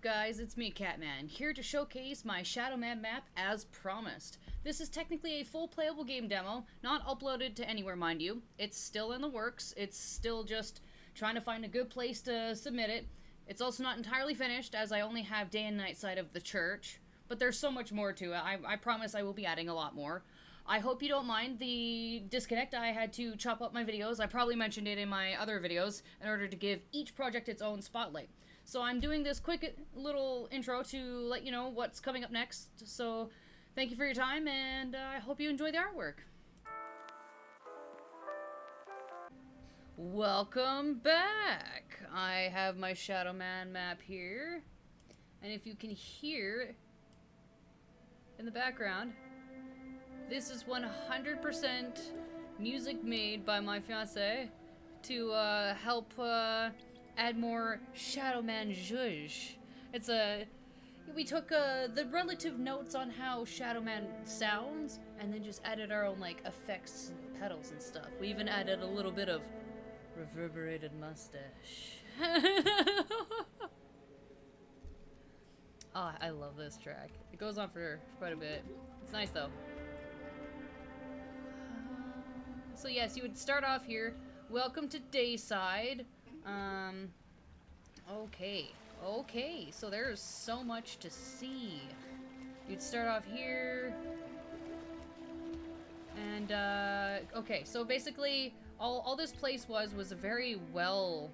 Guys, it's me Kat Man, here to showcase my Shadow Man map as promised. This is technically a full playable game demo, not uploaded to anywhere mind you. It's still in the works, it's still just trying to find a good place to submit it. It's also not entirely finished as I only have day and night side of the church, but there's so much more to it. I, I promise I will be adding a lot more. I hope you don't mind the disconnect. I had to chop up my videos. I probably mentioned it in my other videos in order to give each project its own spotlight. So I'm doing this quick little intro to let you know what's coming up next. So thank you for your time, and uh, I hope you enjoy the artwork. Welcome back! I have my Shadow Man map here. And if you can hear in the background, this is 100% music made by my fiance to uh, help uh, add more Shadow Man zhuzh. It's a we took uh, the relative notes on how Shadow Man sounds and then just added our own like effects and pedals and stuff. We even added a little bit of reverberated mustache. oh, I love this track. It goes on for quite a bit. It's nice though. So yes, you would start off here. Welcome to Dayside. Um, okay, okay, so there's so much to see. You'd start off here, and, uh, okay, so basically, all, all this place was, was a very well,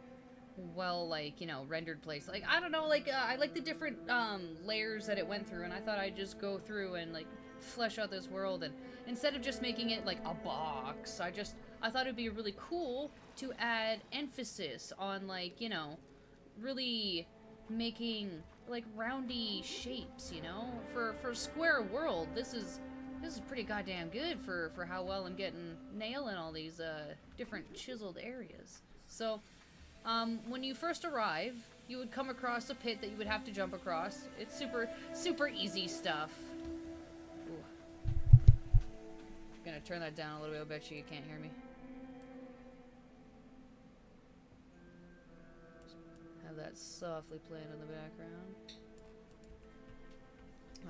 well, like, you know, rendered place. Like, I don't know, like, uh, I like the different, um, layers that it went through, and I thought I'd just go through and, like, flesh out this world, and instead of just making it, like, a box, I just, I thought it'd be really cool to add emphasis on like, you know, really making like roundy shapes, you know? For for square world, this is this is pretty goddamn good for for how well I'm getting nailing all these uh different chiseled areas. So, um when you first arrive, you would come across a pit that you would have to jump across. It's super super easy stuff. Gonna turn that down a little bit, I bet you you can't hear me. have that softly playing in the background.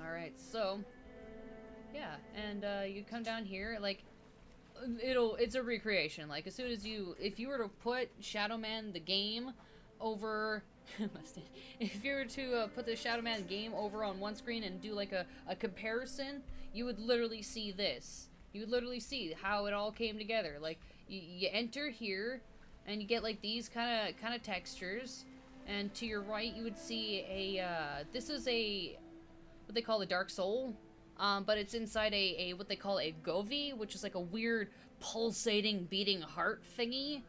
Alright, so, yeah, and uh, you come down here, like, it'll, it's a recreation, like, as soon as you, if you were to put Shadow Man the game over, if you were to uh, put the Shadow Man game over on one screen and do, like, a, a comparison, you would literally see this. You literally see how it all came together. Like, you, you enter here, and you get, like, these kind of kind of textures, and to your right, you would see a, uh, this is a, what they call a Dark Soul. Um, but it's inside a, a, what they call a Govi, which is like a weird pulsating, beating heart thingy.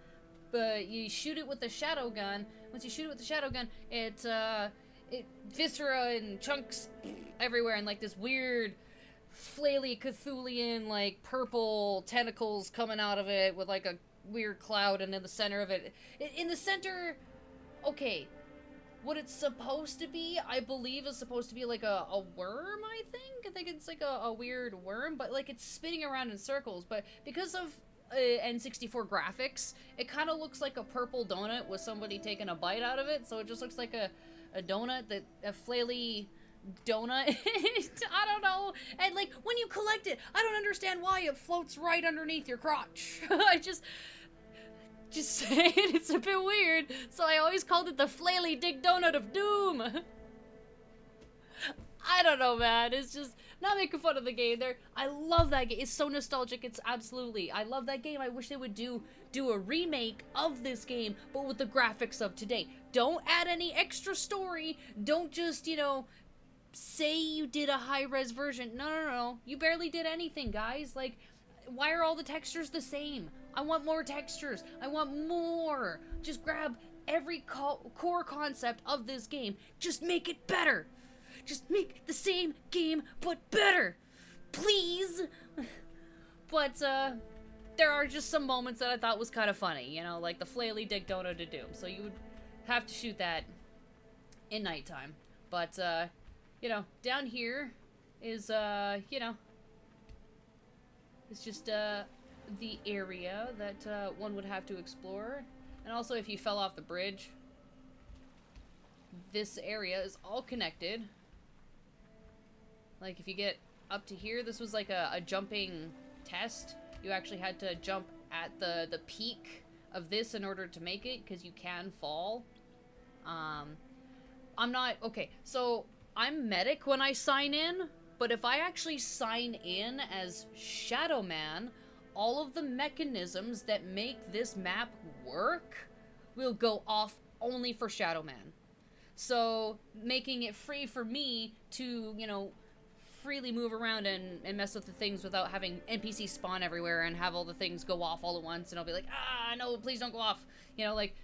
But you shoot it with the shadow gun. Once you shoot it with the shadow gun, it, uh, it, viscera and chunks everywhere and like this weird, flaily Cthulian, like purple tentacles coming out of it with like a weird cloud and in the center of it. In the center okay, what it's supposed to be, I believe, is supposed to be like a, a worm, I think? I think it's like a, a weird worm, but like it's spinning around in circles. But because of uh, N64 graphics, it kind of looks like a purple donut with somebody taking a bite out of it. So it just looks like a, a donut that, a flaily donut. I don't know. And like when you collect it, I don't understand why it floats right underneath your crotch. I just just saying, it's a bit weird. So I always called it the flaily dig donut of doom. I don't know, man. It's just not making fun of the game. There, I love that game. It's so nostalgic. It's absolutely. I love that game. I wish they would do do a remake of this game, but with the graphics of today. Don't add any extra story. Don't just you know say you did a high res version. No, no, no. You barely did anything, guys. Like, why are all the textures the same? I want more textures. I want more. Just grab every co core concept of this game. Just make it better. Just make the same game, but better. Please. but, uh, there are just some moments that I thought was kind of funny. You know, like the flaily dick donut to doom. So you would have to shoot that in nighttime. But, uh, you know, down here is, uh, you know, it's just, uh, the area that uh, one would have to explore. And also if you fell off the bridge, this area is all connected. Like, if you get up to here, this was like a, a jumping test. You actually had to jump at the, the peak of this in order to make it, because you can fall. Um, I'm not... Okay, so I'm medic when I sign in, but if I actually sign in as Shadow Man, all of the mechanisms that make this map work will go off only for Shadow Man. So, making it free for me to, you know, freely move around and, and mess with the things without having NPCs spawn everywhere and have all the things go off all at once and I'll be like, ah, no, please don't go off. You know, like,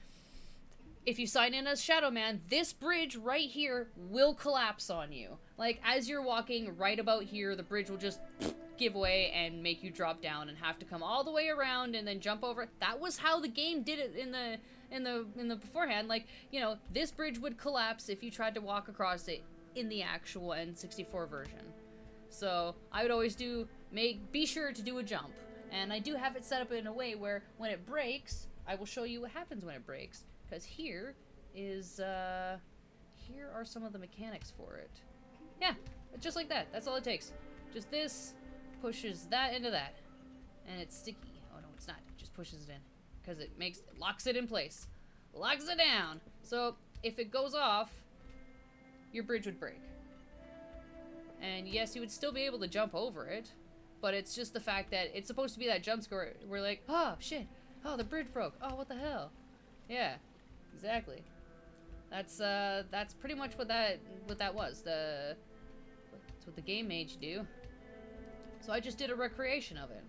if you sign in as Shadow Man, this bridge right here will collapse on you. Like, as you're walking right about here, the bridge will just give way and make you drop down and have to come all the way around and then jump over. That was how the game did it in the in the in the beforehand. Like, you know, this bridge would collapse if you tried to walk across it in the actual N64 version. So, I would always do make be sure to do a jump. And I do have it set up in a way where when it breaks, I will show you what happens when it breaks. Because here is, uh, here are some of the mechanics for it. Yeah, just like that. That's all it takes. Just this pushes that into that. And it's sticky. Oh no, it's not. It just pushes it in. Because it makes, it locks it in place. Locks it down. So, if it goes off, your bridge would break. And yes, you would still be able to jump over it. But it's just the fact that it's supposed to be that jump scare where like, oh, shit. Oh, the bridge broke. Oh, what the hell? Yeah. Exactly. That's uh that's pretty much what that what that was. The that's what the game made you do. So I just did a recreation of it.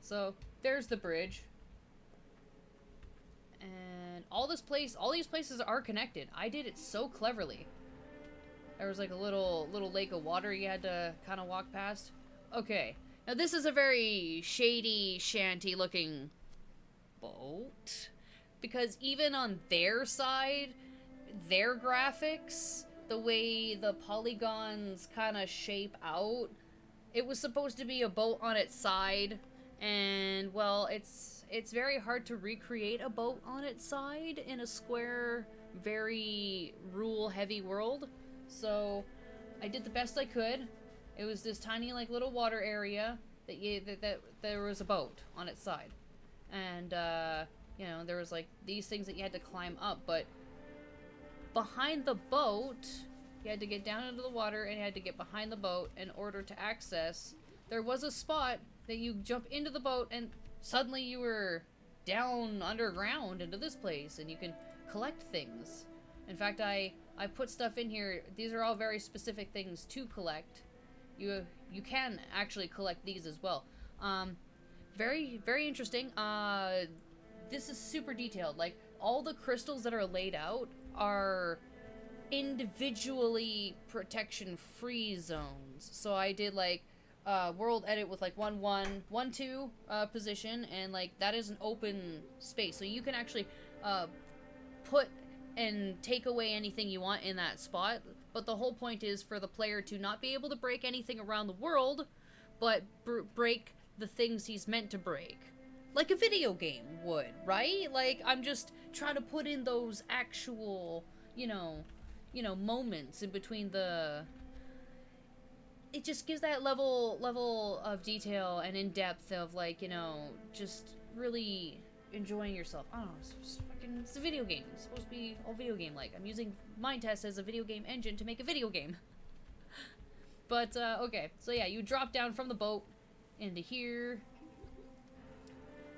So there's the bridge. And all this place all these places are connected. I did it so cleverly. There was like a little little lake of water you had to kind of walk past. Okay. Now this is a very shady, shanty looking boat because even on their side, their graphics, the way the polygons kind of shape out, it was supposed to be a boat on its side, and well, it's it's very hard to recreate a boat on its side in a square, very rule-heavy world. So, I did the best I could. It was this tiny, like, little water area that you that, that there was a boat on its side, and uh, you know, there was like these things that you had to climb up, but behind the boat, you had to get down into the water and you had to get behind the boat in order to access. There was a spot that you jump into the boat and suddenly you were down underground into this place and you can collect things. In fact, I I put stuff in here. These are all very specific things to collect. You you can actually collect these as well. Um, very very interesting. Uh, this is super detailed. Like, all the crystals that are laid out are individually protection free zones. So I did like uh, world edit with like one one one two uh, position, and like that is an open space, so you can actually uh, put and take away anything you want in that spot. But the whole point is for the player to not be able to break anything around the world, but break the things he's meant to break like a video game would, right? Like I'm just trying to put in those actual, you know, you know, moments in between the it just gives that level level of detail and in depth of like, you know, just really enjoying yourself. I don't know, it's, fucking it's a video game. It's supposed to be all video game like. I'm using Minetest as a video game engine to make a video game. but uh, okay, so yeah, you drop down from the boat into here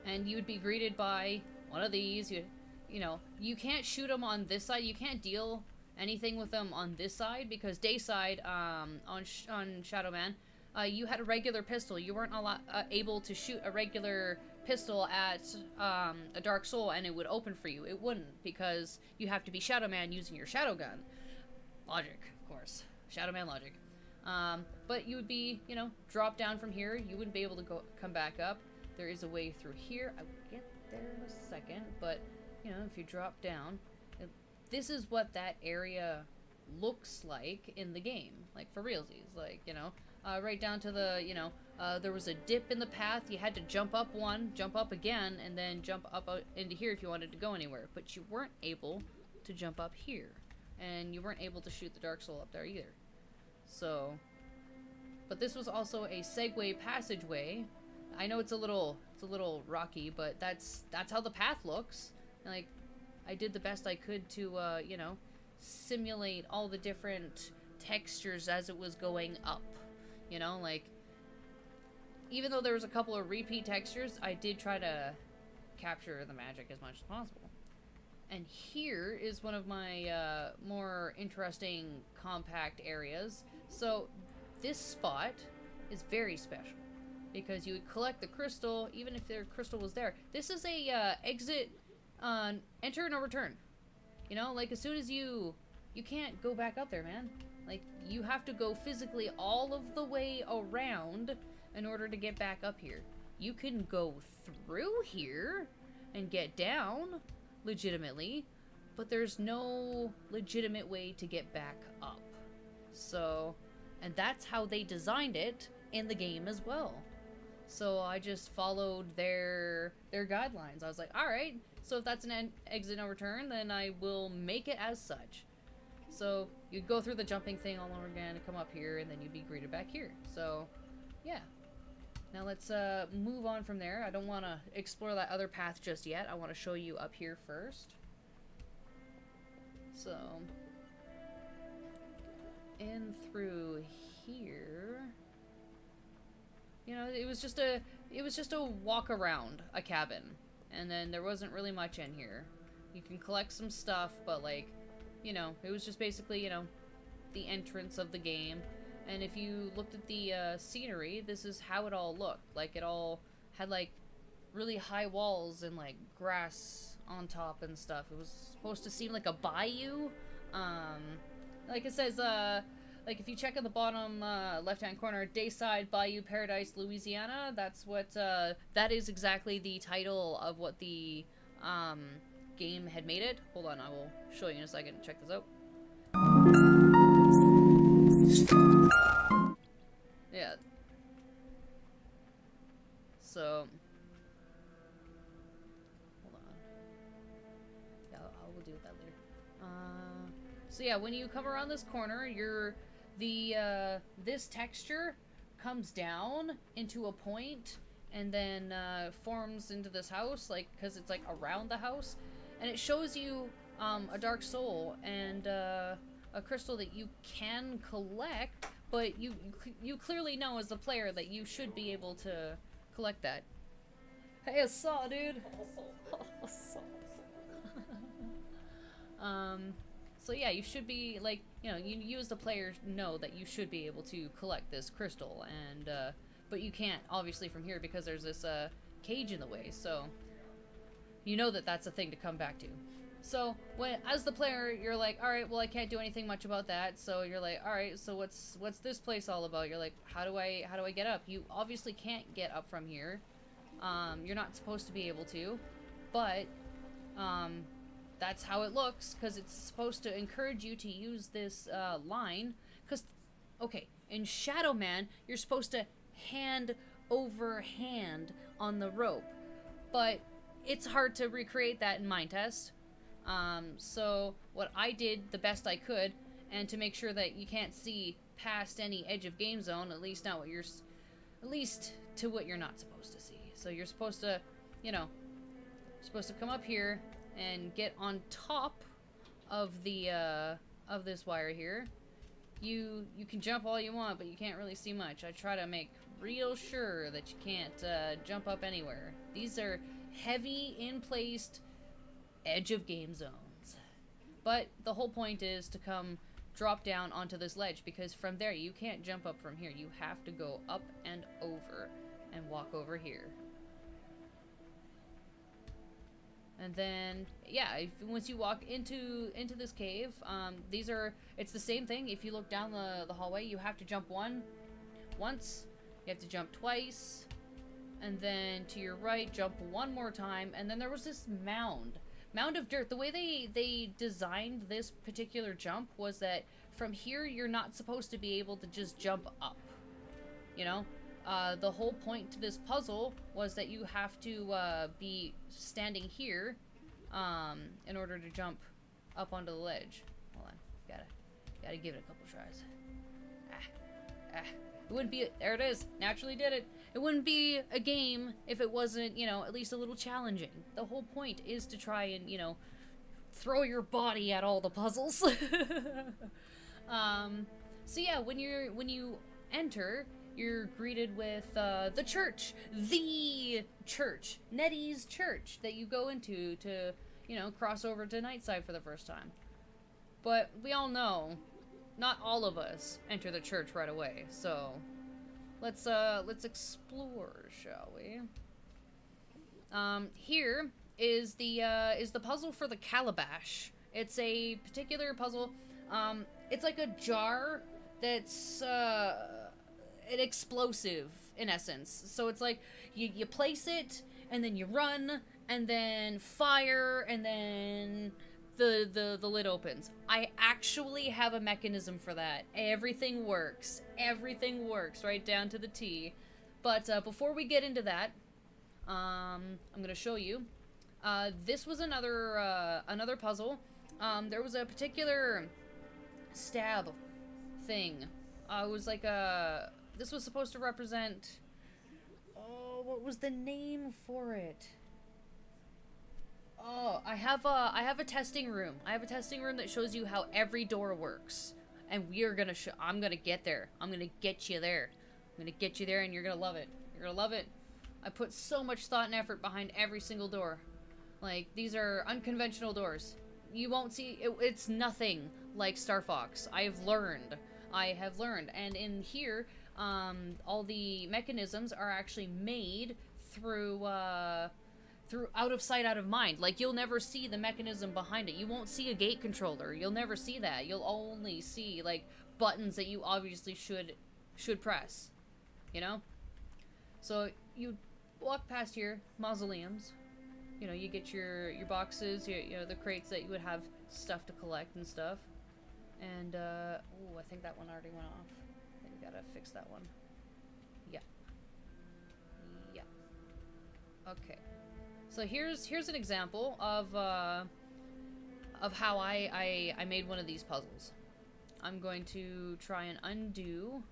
and you would be greeted by one of these. You, you know, you can't shoot them on this side. You can't deal anything with them on this side because day side um, on Sh on Shadow Man, uh, you had a regular pistol. You weren't lot, uh, able to shoot a regular pistol at um, a Dark Soul and it would open for you. It wouldn't because you have to be Shadow Man using your Shadow Gun. Logic, of course. Shadow Man logic. Um, but you would be, you know, drop down from here. You wouldn't be able to go come back up. There is a way through here. I will get there in a second, but, you know, if you drop down, this is what that area looks like in the game. Like, for realsies. Like, you know, uh, right down to the, you know, uh, there was a dip in the path. You had to jump up one, jump up again, and then jump up into here if you wanted to go anywhere. But you weren't able to jump up here. and you weren't able to shoot the Dark Soul up there either. So, but this was also a Segway passageway. I know it's a little it's a little rocky, but that's that's how the path looks. Like, I did the best I could to uh, you know simulate all the different textures as it was going up. You know, like even though there was a couple of repeat textures, I did try to capture the magic as much as possible. And here is one of my uh, more interesting compact areas. So this spot is very special because you would collect the crystal even if their crystal was there. This is a uh, exit, uh, enter no return. You know, like as soon as you, you can't go back up there, man. Like you have to go physically all of the way around in order to get back up here. You can go through here and get down legitimately, but there's no legitimate way to get back up. So, and that's how they designed it in the game as well. So I just followed their their guidelines. I was like, all right, so if that's an exit no return, then I will make it as such. So you'd go through the jumping thing all over again, come up here, and then you'd be greeted back here. So, yeah. Now let's uh, move on from there. I don't want to explore that other path just yet. I want to show you up here first. So, in through here. You know, it was just a it was just a walk around a cabin. And then there wasn't really much in here. You can collect some stuff, but like, you know, it was just basically, you know, the entrance of the game. And if you looked at the uh, scenery, this is how it all looked. Like, it all had, like, really high walls and, like, grass on top and stuff. It was supposed to seem like a bayou. Um, like it says, uh, like if you check in the bottom uh, left-hand corner, Dayside Bayou Paradise, Louisiana, that's what, uh, that is exactly the title of what the, um, game had made it. Hold on, I will show you in a second. Check this out. Yeah. So. Hold on. Yeah, I will that later. Uh, so yeah, when you come around this corner, you're the uh, this texture comes down into a point and then uh, forms into this house, like because it's like around the house, and it shows you um, a dark soul and uh, a crystal that you can collect, but you you clearly know as a player that you should be able to collect that. Hey, I saw, dude. um, so yeah, you should be like you know you, you as the player know that you should be able to collect this crystal, and uh, but you can't obviously from here because there's this uh, cage in the way. So you know that that's a thing to come back to. So when as the player, you're like, all right, well, I can't do anything much about that. So you're like, all right, so what's what's this place all about? You're like, how do I how do I get up? You obviously can't get up from here. Um, you're not supposed to be able to, but um, that's how it looks because it's supposed to encourage you to use this uh, line. Because, okay, in Shadow Man, you're supposed to hand over hand on the rope, but it's hard to recreate that in Minetest. Um, so what I did the best I could, and to make sure that you can't see past any edge of game zone, at least not what you're, at least to what you're not supposed to see. So you're supposed to, you know, supposed to come up here and get on top of the uh, of this wire here. You you can jump all you want, but you can't really see much. I try to make real sure that you can't uh, jump up anywhere. These are heavy in placed edge of game zones. But the whole point is to come drop down onto this ledge because from there you can't jump up from here. You have to go up and over and walk over here. And then, yeah, if, once you walk into into this cave, um, these are, it's the same thing. If you look down the, the hallway, you have to jump one, once, you have to jump twice, and then to your right, jump one more time, and then there was this mound. Mound of dirt. The way they, they designed this particular jump was that from here, you're not supposed to be able to just jump up. You know? Uh, the whole point to this puzzle was that you have to uh, be standing here um, in order to jump up onto the ledge. hold on. Gotta, gotta give it a couple tries. Ah, ah. It wouldn't be, there it is. Naturally did it. It wouldn't be a game if it wasn't, you know, at least a little challenging. The whole point is to try and, you know, throw your body at all the puzzles. um, so yeah, when you're, when you enter, you're greeted with uh, the church, the church, Nettie's church that you go into to, you know, cross over to Nightside for the first time. But we all know, not all of us enter the church right away. So, let's uh, let's explore, shall we? Um, here is the uh, is the puzzle for the calabash. It's a particular puzzle. Um, it's like a jar that's uh an explosive in essence. So it's like you, you place it and then you run and then fire and then the, the the lid opens. I actually have a mechanism for that. Everything works. Everything works right down to the T. But uh, before we get into that, um, I'm gonna show you. Uh, this was another uh, another puzzle. Um, there was a particular stab thing. Uh, it was like a this was supposed to represent... Oh, what was the name for it? Oh, I have a I have a testing room. I have a testing room that shows you how every door works. And we are gonna show I'm gonna get there. I'm gonna get you there. I'm gonna get you there and you're gonna love it. You're gonna love it. I put so much thought and effort behind every single door. Like, these are unconventional doors. You won't see, it, it's nothing like Star Fox. I have learned. I have learned. And in here, um, all the mechanisms are actually made through uh, through out of sight, out of mind. Like you'll never see the mechanism behind it. You won't see a gate controller. You'll never see that. You'll only see like buttons that you obviously should should press. You know. So you walk past your mausoleums. You know, you get your your boxes, your, you know, the crates that you would have stuff to collect and stuff. And uh, oh, I think that one already went off gotta fix that one. Yeah. Yeah. Okay. So here's here's an example of uh, of how I, I I made one of these puzzles. I'm going to try and undo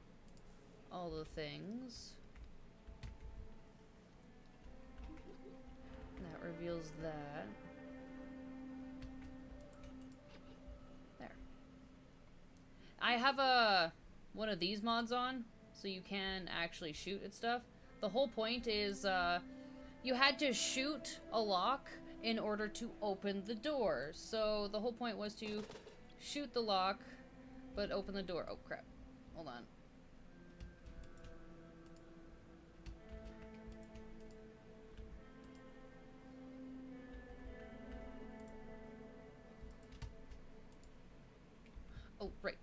all the things. That reveals that. There. I have a one of these mods on, so you can actually shoot at stuff. The whole point is, uh, you had to shoot a lock in order to open the door. So the whole point was to shoot the lock, but open the door. Oh crap. Hold on. Oh, right.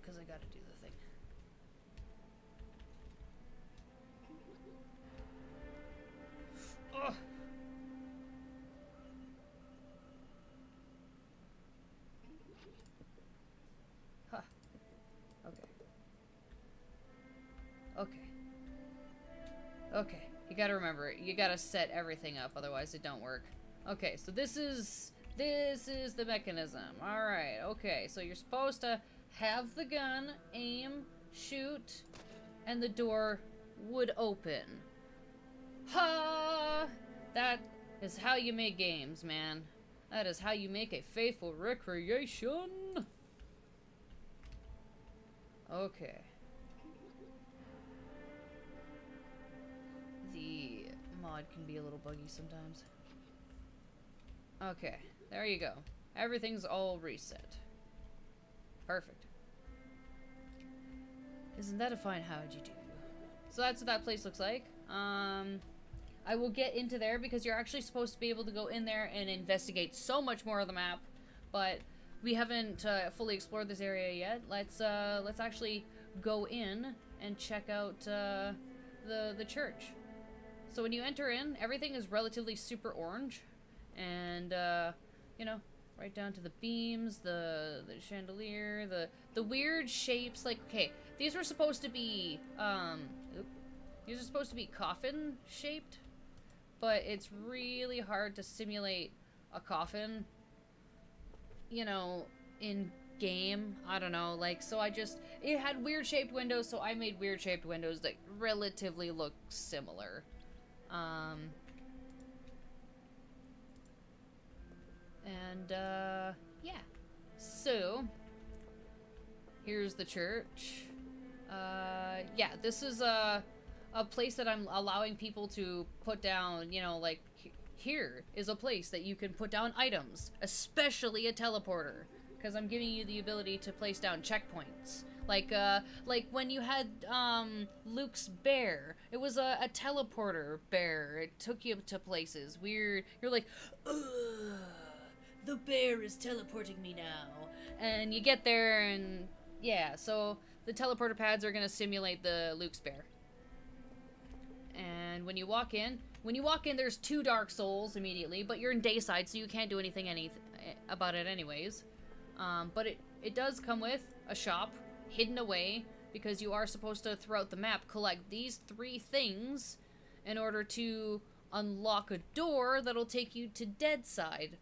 Because I gotta do Okay. Okay. Okay. You gotta remember, you gotta set everything up, otherwise it don't work. Okay, so this is... This is the mechanism. Alright, okay. So you're supposed to have the gun, aim, shoot, and the door would open. Ha! That is how you make games, man. That is how you make a faithful recreation. Okay. The mod can be a little buggy sometimes. Okay, there you go. Everything's all reset. Perfect. Isn't that a fine how'd you do? So that's what that place looks like. Um, I will get into there because you're actually supposed to be able to go in there and investigate so much more of the map, but we haven't uh, fully explored this area yet. Let's uh, let's actually go in and check out uh, the the church. So when you enter in, everything is relatively super orange, and uh, you know, right down to the beams, the the chandelier, the the weird shapes. Like, okay, these were supposed to be um, these are supposed to be coffin shaped but it's really hard to simulate a coffin, you know, in game. I don't know, like, so I just, it had weird shaped windows, so I made weird shaped windows that relatively look similar. Um, and, uh, yeah. So, here's the church. Uh, yeah, this is a, a place that I'm allowing people to put down, you know, like, here is a place that you can put down items, especially a teleporter because I'm giving you the ability to place down checkpoints. Like, uh, like when you had, um, Luke's bear. It was a, a teleporter bear. It took you to places. Weird. You're like, Ugh, the bear is teleporting me now. And you get there and, yeah, so the teleporter pads are gonna simulate the Luke's bear. And when you walk in, when you walk in, there's two Dark Souls immediately, but you're in Dayside, so you can't do anything any about it anyways. Um, but it, it does come with a shop hidden away because you are supposed to, throughout the map, collect these three things in order to unlock a door that'll take you to Dead Side.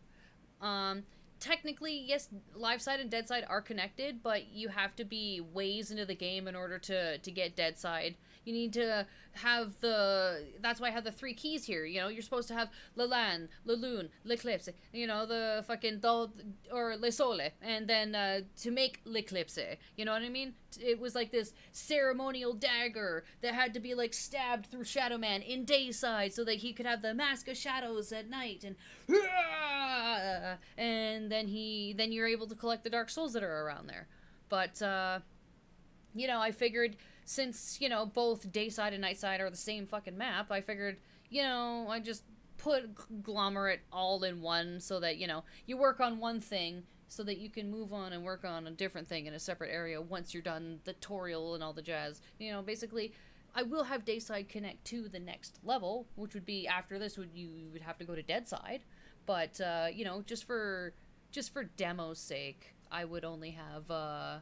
Um, technically, yes, Live Side and Dead Side are connected, but you have to be ways into the game in order to, to get Dead Side. You need to have the. That's why I have the three keys here. You know, you're supposed to have Lelan, Lelune, L'Eclipse. You know, the fucking do or Le Sole, and then uh, to make L'Eclipse. You know what I mean? It was like this ceremonial dagger that had to be like stabbed through Shadow Man in Dayside, so that he could have the Mask of Shadows at night, and and then he then you're able to collect the Dark Souls that are around there. But uh, you know, I figured since, you know, both Dayside and Nightside are the same fucking map, I figured, you know, I just put Glomerate all in one so that, you know, you work on one thing so that you can move on and work on a different thing in a separate area once you're done the tutorial and all the jazz. You know, basically, I will have Dayside connect to the next level, which would be after this would you would have to go to Deadside. But uh, you know, just for just for demo's sake, I would only have uh,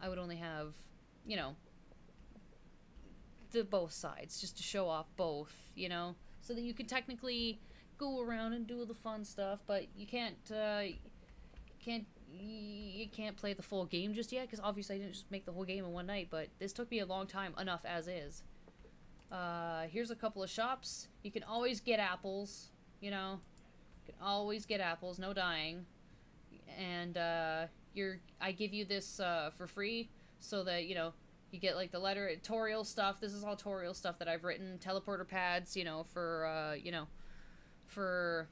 I would only have you know the both sides just to show off both, you know, so that you could technically go around and do all the fun stuff, but you can't uh, can't you can't play the full game just yet because obviously I didn't just make the whole game in one night, but this took me a long time enough as is. Uh, here's a couple of shops. You can always get apples, you know. You can always get apples, no dying. And uh, you're I give you this uh, for free so that, you know, you get like the letter tutorial stuff. This is all tutorial stuff that I've written. Teleporter pads, you know, for uh, you know, for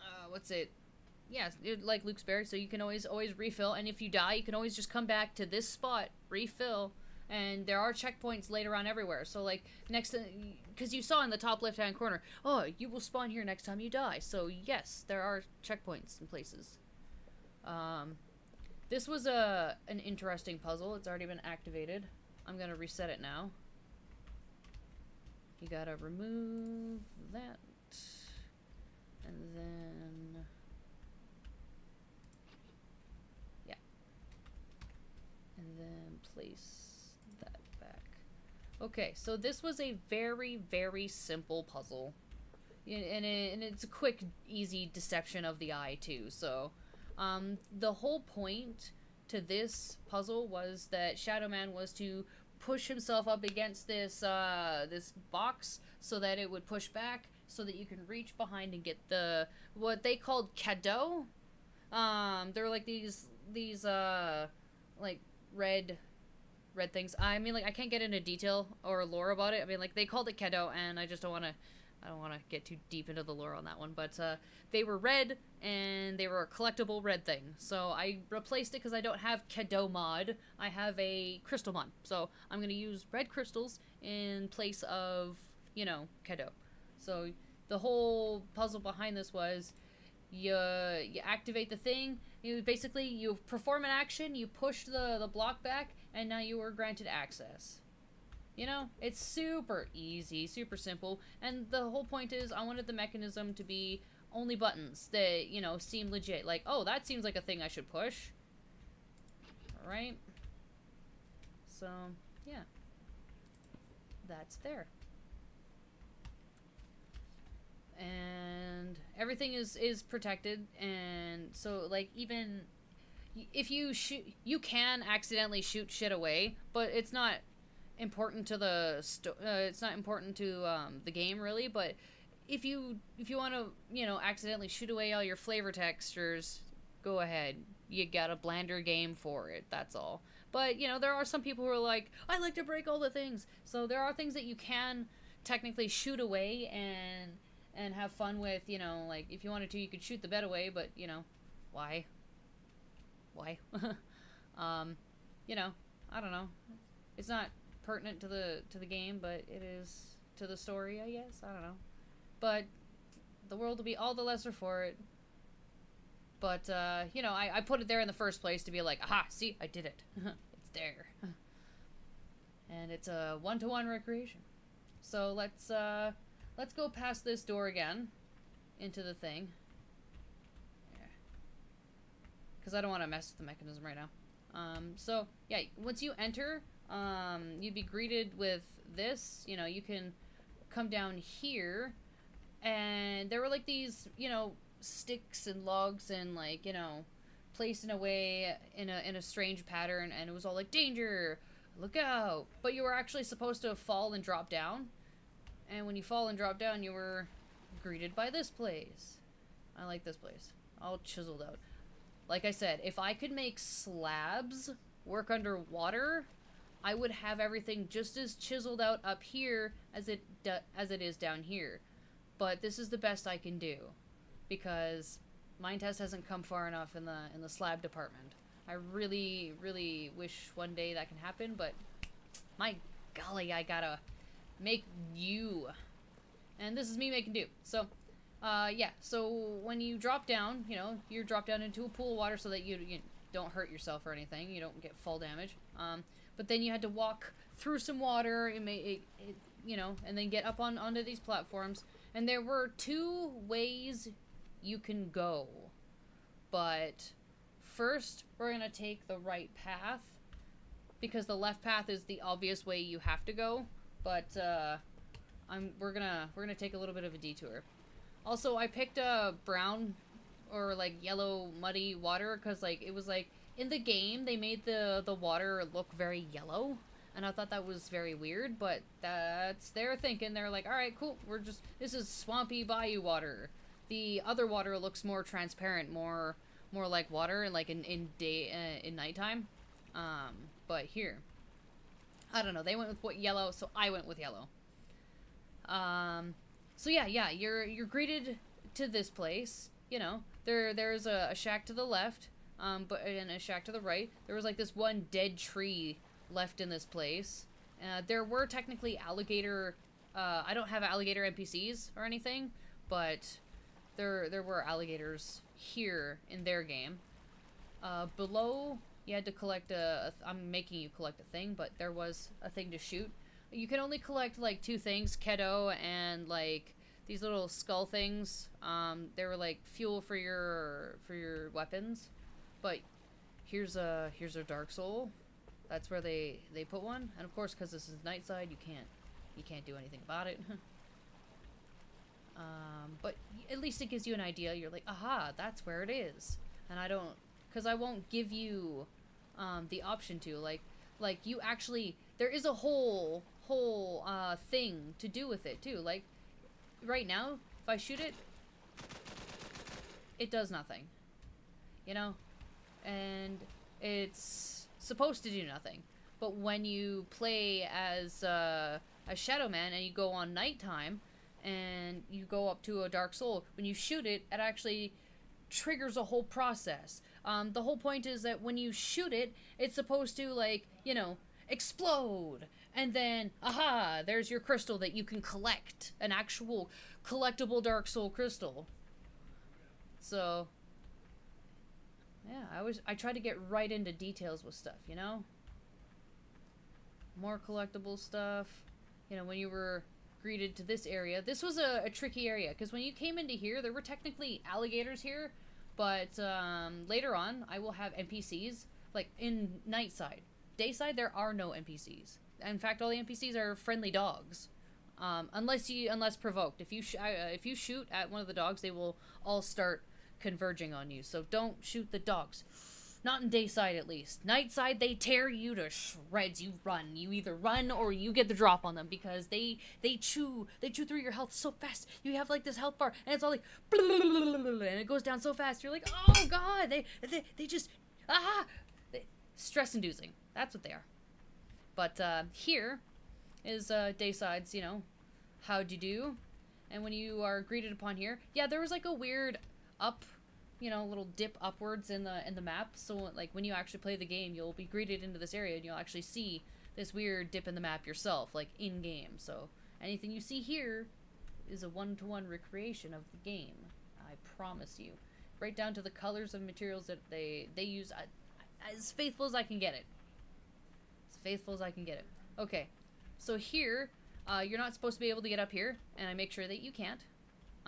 uh, what's it? Yeah, like Luke's Berry. So you can always always refill, and if you die, you can always just come back to this spot, refill, and there are checkpoints later on everywhere. So like next, because you saw in the top left hand corner, oh, you will spawn here next time you die. So yes, there are checkpoints in places. Um, this was a an interesting puzzle. It's already been activated. I'm going to reset it now. You gotta remove that. And then... Yeah. And then place that back. Okay, so this was a very, very simple puzzle. And, it, and it's a quick, easy deception of the eye, too, so... Um, the whole point to this puzzle was that Shadow Man was to push himself up against this uh, this box so that it would push back so that you can reach behind and get the what they called cadeau. Um, they're like these these uh like red red things. I mean like I can't get into detail or lore about it. I mean like they called it cadeau and I just don't want to I don't want to get too deep into the lore on that one, but uh, they were red and they were a collectible red thing. So I replaced it because I don't have Cadeau mod. I have a crystal mod. So I'm going to use red crystals in place of, you know, Cadeau. So the whole puzzle behind this was you you activate the thing you basically you perform an action you push the the block back and now you are granted access you know, it's super easy, super simple, and the whole point is I wanted the mechanism to be only buttons that, you know, seem legit. Like, oh, that seems like a thing I should push. Alright? So, yeah. That's there. And everything is, is protected, and so, like, even if you shoot, you can accidentally shoot shit away, but it's not important to the sto- uh, it's not important to um, the game really but if you if you want to you know accidentally shoot away all your flavor textures go ahead. You got a blander game for it that's all. But you know there are some people who are like i like to break all the things. So there are things that you can technically shoot away and and have fun with you know like if you wanted to you could shoot the bed away but you know why? Why? Um you know i don't know. It's not pertinent to the to the game, but it is to the story, I guess. I don't know. But the world will be all the lesser for it. But uh, you know, I, I put it there in the first place to be like, aha, see, I did it. it's there. and it's a one to one recreation. So let's uh let's go past this door again into the thing. Because I don't want to mess with the mechanism right now. Um, so, yeah, once you enter, um, you'd be greeted with this. You know, you can come down here, and there were like these, you know, sticks and logs and like you know, placed in a way in a in a strange pattern, and it was all like danger, look out. But you were actually supposed to fall and drop down, and when you fall and drop down, you were greeted by this place. I like this place, all chiseled out. Like I said, if I could make slabs work underwater, I would have everything just as chiseled out up here as it as it is down here. But this is the best I can do because Minetest hasn't come far enough in the in the slab department. I really really wish one day that can happen, but my golly, I gotta make you. And this is me making do. So, uh, yeah. So when you drop down, you know, you drop down into a pool of water so that you, you don't hurt yourself or anything. You don't get fall damage. Um, but then you had to walk through some water. It may, it, it, you know, and then get up on onto these platforms. And there were two ways you can go, but first we're gonna take the right path because the left path is the obvious way you have to go. But uh, I'm we're gonna we're gonna take a little bit of a detour. Also, I picked a brown or like yellow muddy water because like it was like in the game they made the the water look very yellow and I thought that was very weird, but that's their thinking. They're like, all right, cool. We're just this is swampy bayou water. The other water looks more transparent, more more like water, like in in day uh, in nighttime. Um, but here, I don't know. They went with what yellow, so I went with yellow. Um, so yeah, yeah, you're you're greeted to this place. You know, there there's a, a shack to the left um, but in a shack to the right, there was like this one dead tree left in this place. Uh, there were technically alligator. Uh, I don't have alligator NPCs or anything, but there there were alligators here in their game. Uh, below, you had to collect a. a. I'm making you collect a thing, but there was a thing to shoot. You can only collect like two things: Keto and like these little skull things. Um, they were like fuel for your for your weapons. But here's a here's a Dark Soul. That's where they they put one, and of course, because this is Nightside, you can't you can't do anything about it. um, but at least it gives you an idea. You're like, aha, that's where it is, and I don't, because I won't give you um, the option to like like you actually there is a whole whole uh, thing to do with it too. Like right now, if I shoot it, it does nothing. You know, and it's supposed to do nothing. But when you play as uh, a Shadow Man and you go on nighttime and you go up to a Dark Soul, when you shoot it, it actually triggers a whole process. Um, the whole point is that when you shoot it, it's supposed to, like, you know, explode. And then, aha, there's your crystal that you can collect. An actual collectible Dark Soul crystal. So, yeah, I was I try to get right into details with stuff, you know? More collectible stuff. You know, when you were greeted to this area. This was a, a tricky area, because when you came into here, there were technically alligators here, but um, later on, I will have NPCs, like in Nightside. Dayside, there are no NPCs. In fact, all the NPCs are friendly dogs. Um, unless you, unless provoked. If you, uh, if you shoot at one of the dogs, they will all start converging on you. So don't shoot the dogs. Not in Dayside, at least. Nightside, they tear you to shreds. You run. You either run or you get the drop on them because they they chew they chew through your health so fast. You have like this health bar, and it's all like and it goes down so fast. You're like, oh god, they they, they just ah, stress inducing. That's what they are. But uh, here is uh, Dayside's, you know, how'd you do? And when you are greeted upon here, yeah, there was like a weird up you know, a little dip upwards in the in the map. So like when you actually play the game, you'll be greeted into this area and you'll actually see this weird dip in the map yourself, like in game. So anything you see here is a one-to-one -one recreation of the game. I promise you. Right down to the colors of materials that they they use. I, as faithful as I can get it. As faithful as I can get it. Okay, so here, uh, you're not supposed to be able to get up here, and I make sure that you can't.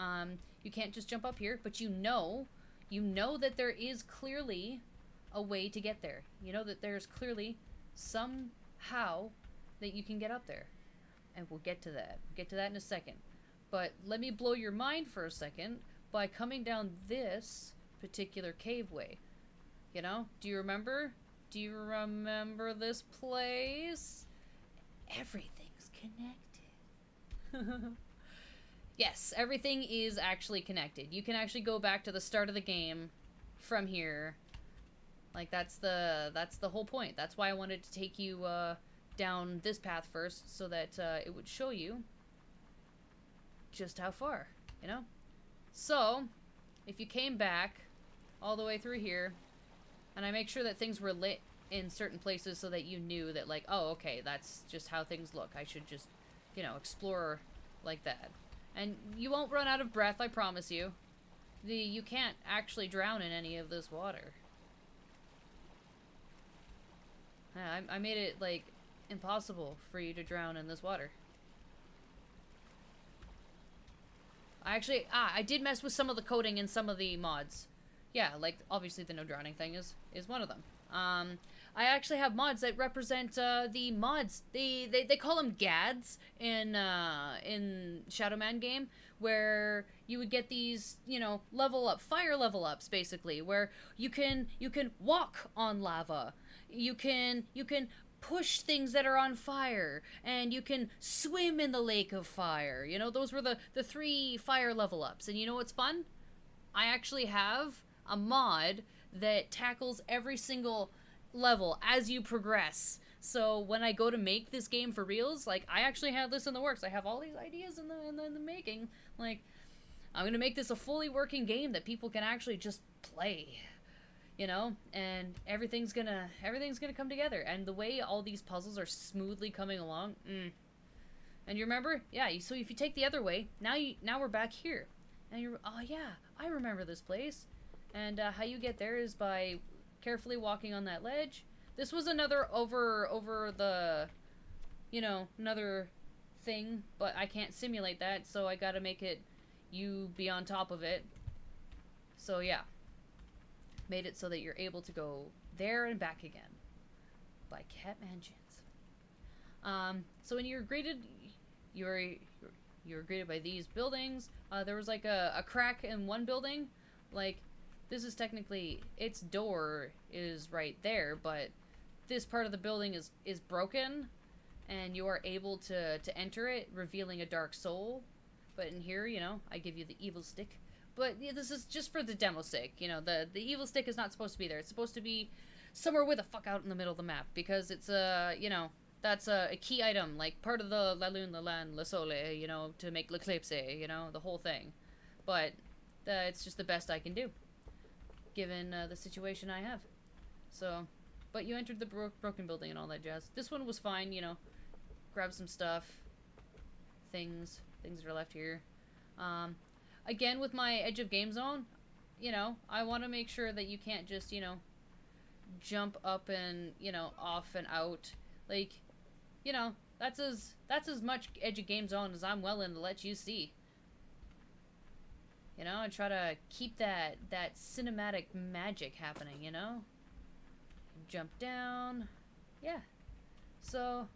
Um, you can't just jump up here, but you know you know that there is clearly a way to get there. You know that there's clearly somehow that you can get up there. And we'll get to that. We'll get to that in a second. But let me blow your mind for a second by coming down this particular cave way. You know? Do you remember? Do you remember this place? Everything's connected. Yes, everything is actually connected. You can actually go back to the start of the game from here. Like that's the that's the whole point. That's why I wanted to take you uh, down this path first, so that uh, it would show you just how far, you know. So, if you came back all the way through here, and I make sure that things were lit in certain places so that you knew that like, oh, okay, that's just how things look. I should just, you know, explore like that. And you won't run out of breath, I promise you. The You can't actually drown in any of this water. I, I made it, like, impossible for you to drown in this water. I actually, ah, I did mess with some of the coding in some of the mods. Yeah, like, obviously the no drowning thing is, is one of them. Um, I actually have mods that represent uh, the mods. They, they they call them gads in uh, in Shadow Man game, where you would get these you know level up fire level ups basically, where you can you can walk on lava, you can you can push things that are on fire and you can swim in the lake of fire. You know those were the the three fire level ups. And you know what's fun? I actually have a mod that tackles every single level as you progress. So when I go to make this game for reals, like I actually have this in the works. I have all these ideas in the in the, in the making. Like I'm gonna make this a fully working game that people can actually just play. You know, and everything's gonna everything's gonna come together. And the way all these puzzles are smoothly coming along, mm. and you remember, yeah. So if you take the other way, now you now we're back here, and you're oh yeah, I remember this place. And uh, how you get there is by carefully walking on that ledge. This was another over over the, you know, another thing, but I can't simulate that, so I gotta make it you be on top of it. So yeah, made it so that you're able to go there and back again by Kat Man Chince. Um, so when you're greeted, you're you're greeted by these buildings. Uh, there was like a, a crack in one building, like this is technically its door is right there, but this part of the building is is broken, and you are able to to enter it, revealing a dark soul. But in here, you know, I give you the evil stick. But yeah, this is just for the demo sake. You know, the the evil stick is not supposed to be there. It's supposed to be somewhere with the fuck out in the middle of the map because it's a you know that's a, a, key item, like part of the La Lune, La Lan, La Sole, you know, to make L'Eclipse, you know, the whole thing. But uh, it's just the best I can do given uh, the situation I have. So, but you entered the bro broken building and all that jazz. This one was fine, you know. Grab some stuff, things, things that are left here. Um, again, with my Edge of Game Zone, you know, I want to make sure that you can't just, you know, jump up and, you know, off and out. Like, you know, that's as that's as much Edge of Game Zone as I'm willing to let you see. You know, and try to keep that that cinematic magic happening, you know? Jump down. Yeah. So,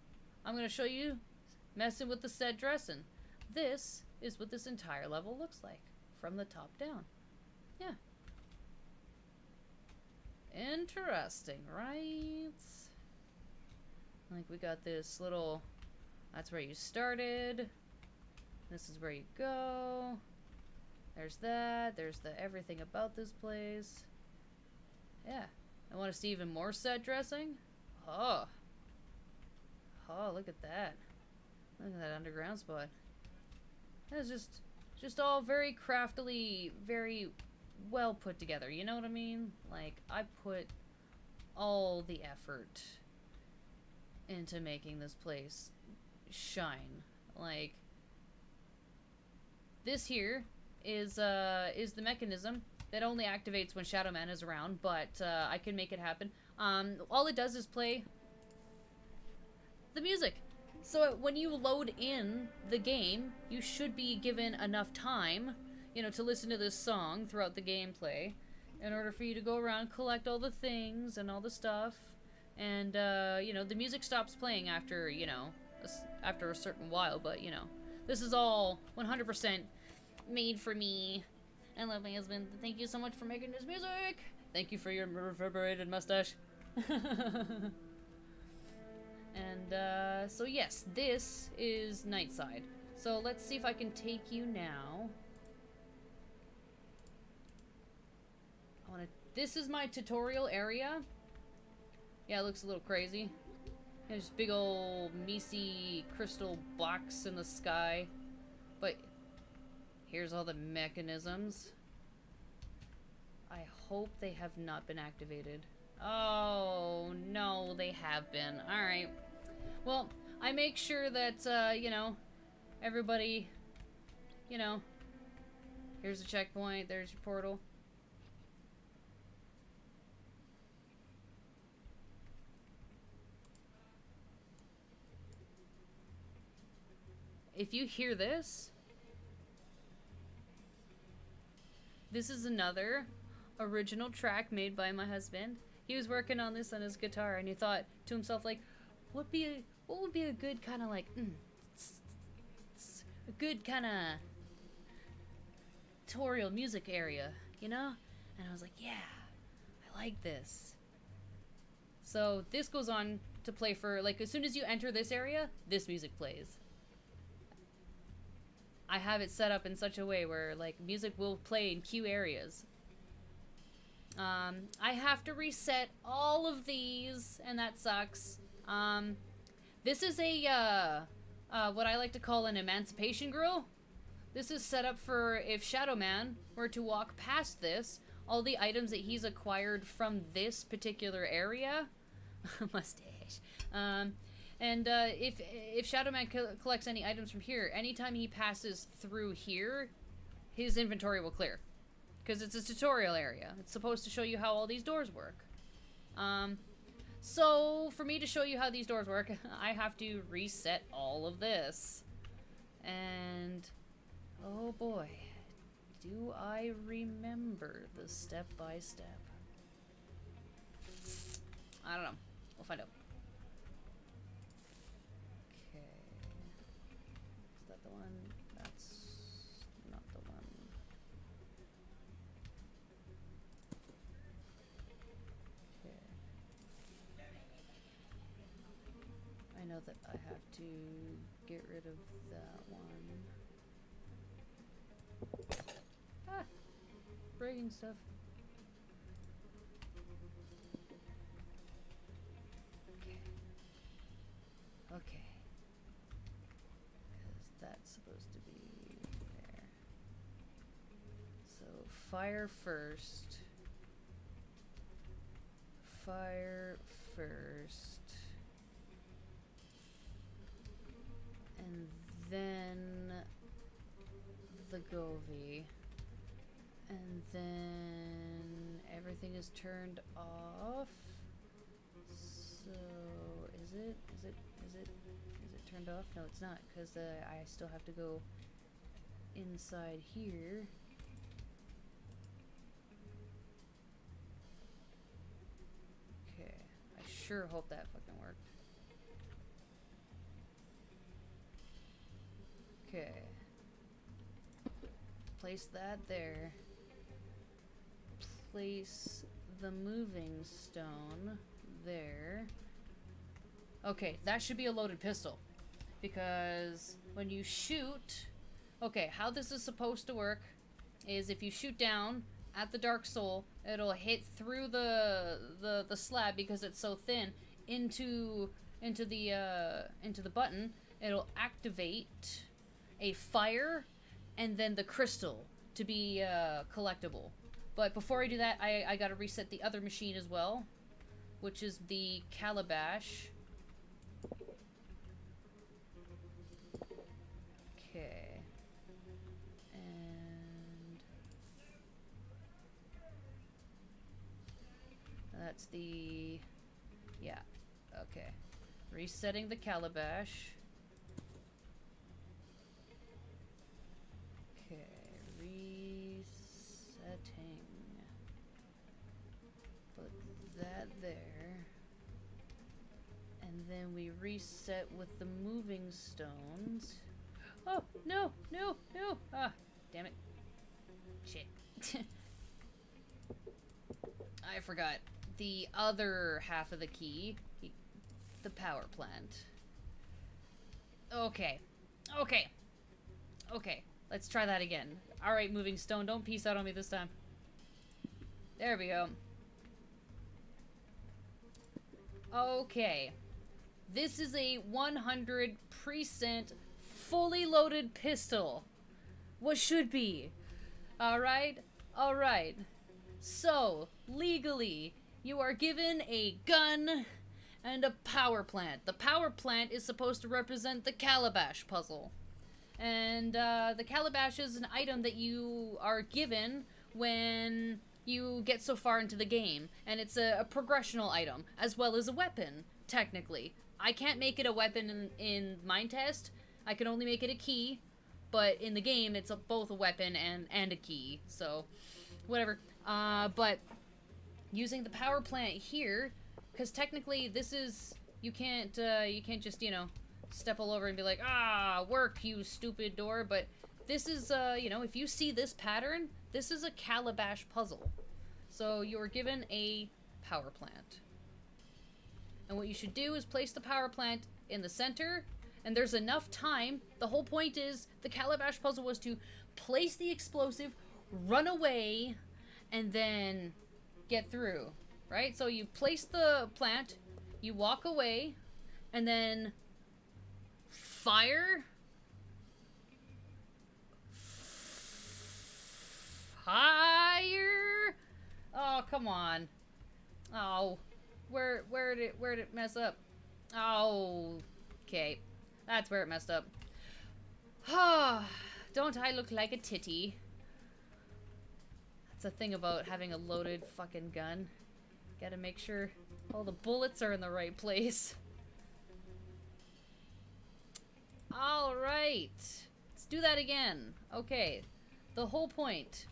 I'm going to show you messing with the set dressing. This is what this entire level looks like from the top down. Yeah. Interesting, right? Like, we got this little... That's where you started. This is where you go. There's that. There's the everything about this place. Yeah. I want to see even more set dressing. Oh. Oh, look at that. Look at that underground spot. That's just, just all very craftily, very well put together. You know what I mean? Like, I put all the effort into making this place shine. Like, this here is, uh, is the mechanism that only activates when Shadow Man is around, but, uh, I can make it happen. Um, all it does is play the music. So when you load in the game, you should be given enough time, you know, to listen to this song throughout the gameplay in order for you to go around, collect all the things and all the stuff. And, uh, you know, the music stops playing after, you know, after a certain while, but, you know, this is all 100% made for me. I love my husband. Thank you so much for making this music. Thank you for your reverberated mustache. And uh, so yes, this is Nightside. So let's see if I can take you now. I wanna, this is my tutorial area. Yeah, it looks a little crazy. There's big old meaty crystal box in the sky. Here's all the mechanisms. I hope they have not been activated. Oh, no, they have been. Alright. Well, I make sure that, uh, you know, everybody, you know, here's a checkpoint, there's your portal. If you hear this, this is another original track made by my husband. He was working on this on his guitar and he thought to himself like, what be what would be a good kind of like, mm, tss, tss, a good kind of tutorial music area, you know? And I was like, yeah, I like this. So this goes on to play for, like, as soon as you enter this area, this music plays. I have it set up in such a way where, like, music will play in queue areas. Um, I have to reset all of these, and that sucks. Um, this is a, uh, uh, what I like to call an emancipation grill. This is set up for if Shadow Man were to walk past this, all the items that he's acquired from this particular area, mustache, um, and uh, if if Shadow Man co collects any items from here, anytime he passes through here, his inventory will clear. Because it's a tutorial area. It's supposed to show you how all these doors work. Um, so, for me to show you how these doors work, I have to reset all of this. And, oh boy, do I remember the step-by-step. -step. I don't know. We'll find out. One? That's not the one. I know that I have to get rid of that one. Ah! Breaking stuff. Fire first. Fire first. and then the Govi. And then everything is turned off. So is it? Is it? Is it? Is it turned off? No, it's not, because uh, I still have to go inside here. Sure hope that fucking worked. Okay. Place that there. Place the moving stone there. Okay, that should be a loaded pistol. Because when you shoot... Okay, how this is supposed to work is if you shoot down at the Dark Soul, it'll hit through the the, the slab because it's so thin into into the uh, into the button. It'll activate a fire and then the crystal to be uh, collectible. But before I do that, I, I gotta reset the other machine as well, which is the calabash. That's the yeah. Okay. Resetting the calabash. Okay, resetting. Put that there. And then we reset with the moving stones. Oh, no, no, no. Ah, damn it. Shit. I forgot the other half of the key. The power plant. Okay. Okay. Okay. Let's try that again. Alright, moving stone. Don't peace out on me this time. There we go. Okay. This is a 100% fully loaded pistol. What should be. Alright? Alright. So, legally, you are given a gun and a power plant. The power plant is supposed to represent the calabash puzzle. And uh, the calabash is an item that you are given when you get so far into the game. And it's a, a progressional item, as well as a weapon, technically. I can't make it a weapon in, in Minetest. I can only make it a key. But in the game, it's a, both a weapon and, and a key. So, whatever. Uh, but using the power plant here, because technically this is... You can't, uh, you can't just, you know, step all over and be like, ah, work, you stupid door. But this is, uh, you know, if you see this pattern, this is a calabash puzzle. So you're given a power plant. And what you should do is place the power plant in the center, and there's enough time. The whole point is the calabash puzzle was to place the explosive, run away, and then get through, right? So you place the plant, you walk away, and then fire. Fire. Oh, come on. Oh, where where did it, where did it mess up? Oh, okay, that's where it messed up. Don't I look like a titty? The thing about having a loaded fucking gun. Gotta make sure all the bullets are in the right place. Alright. Let's do that again. Okay. The whole point.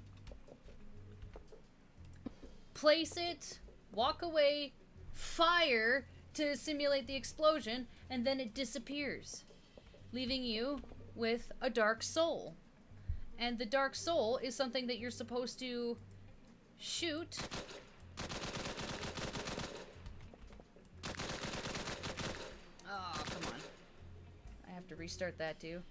Place it, walk away, fire to simulate the explosion, and then it disappears. Leaving you with a dark soul. And the dark soul is something that you're supposed to shoot Oh, come on. I have to restart that too.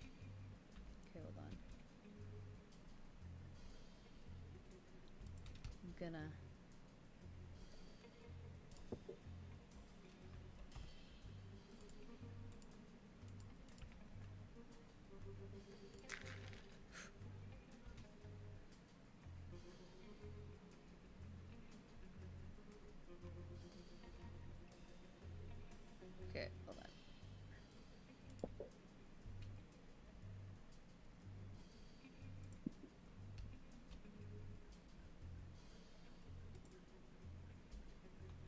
Okay, hold on. I'm gonna...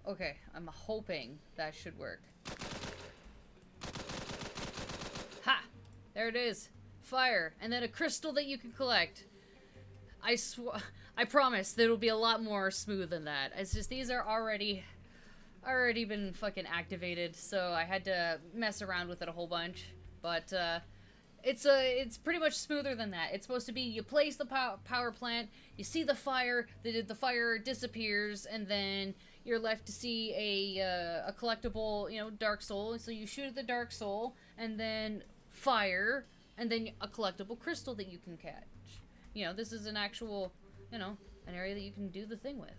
Okay, I'm hoping that should work. Ha! There it is. Fire, and then a crystal that you can collect. I sw I promise that it'll be a lot more smooth than that. It's just these are already already been fucking activated, so I had to mess around with it a whole bunch. But uh it's a it's pretty much smoother than that. It's supposed to be you place the pow- power plant, you see the fire, the the fire disappears, and then you're left to see a uh, a collectible, you know, dark soul. So you shoot at the dark soul, and then fire, and then a collectible crystal that you can catch. You know, this is an actual, you know, an area that you can do the thing with.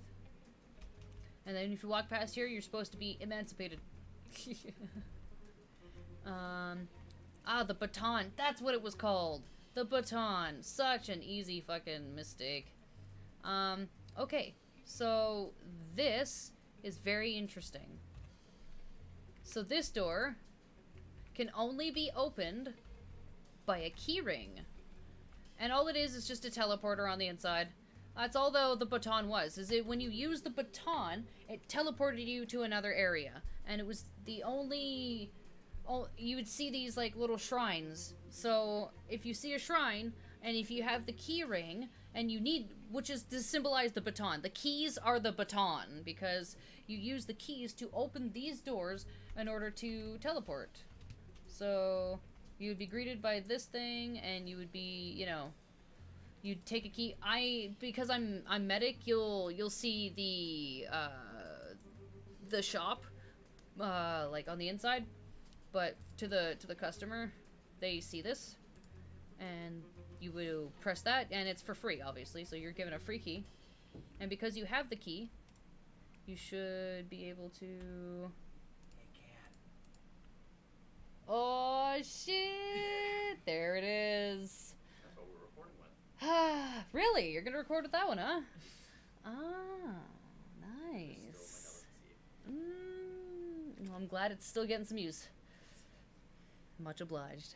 And then if you walk past here, you're supposed to be emancipated. um, ah, the baton. That's what it was called. The baton. Such an easy fucking mistake. Um, okay. So this is very interesting. So this door can only be opened by a keyring. And all it is is just a teleporter on the inside. That's all though the baton was. Is it when you use the baton, it teleported you to another area. And it was the only oh, you would see these like little shrines. So if you see a shrine and if you have the key ring and you need which is to symbolize the baton. The keys are the baton because you use the keys to open these doors in order to teleport. So you would be greeted by this thing and you would be, you know, you'd take a key. I because I'm I'm medic, you'll you'll see the uh the shop uh like on the inside, but to the to the customer, they see this and you would press that and it's for free obviously so you're given a free key. And because you have the key you should be able to oh shit! There it is. That's what we're recording with. really? You're gonna record with that one huh? Ah nice. Mm, well, i'm glad it's still getting some use. Much obliged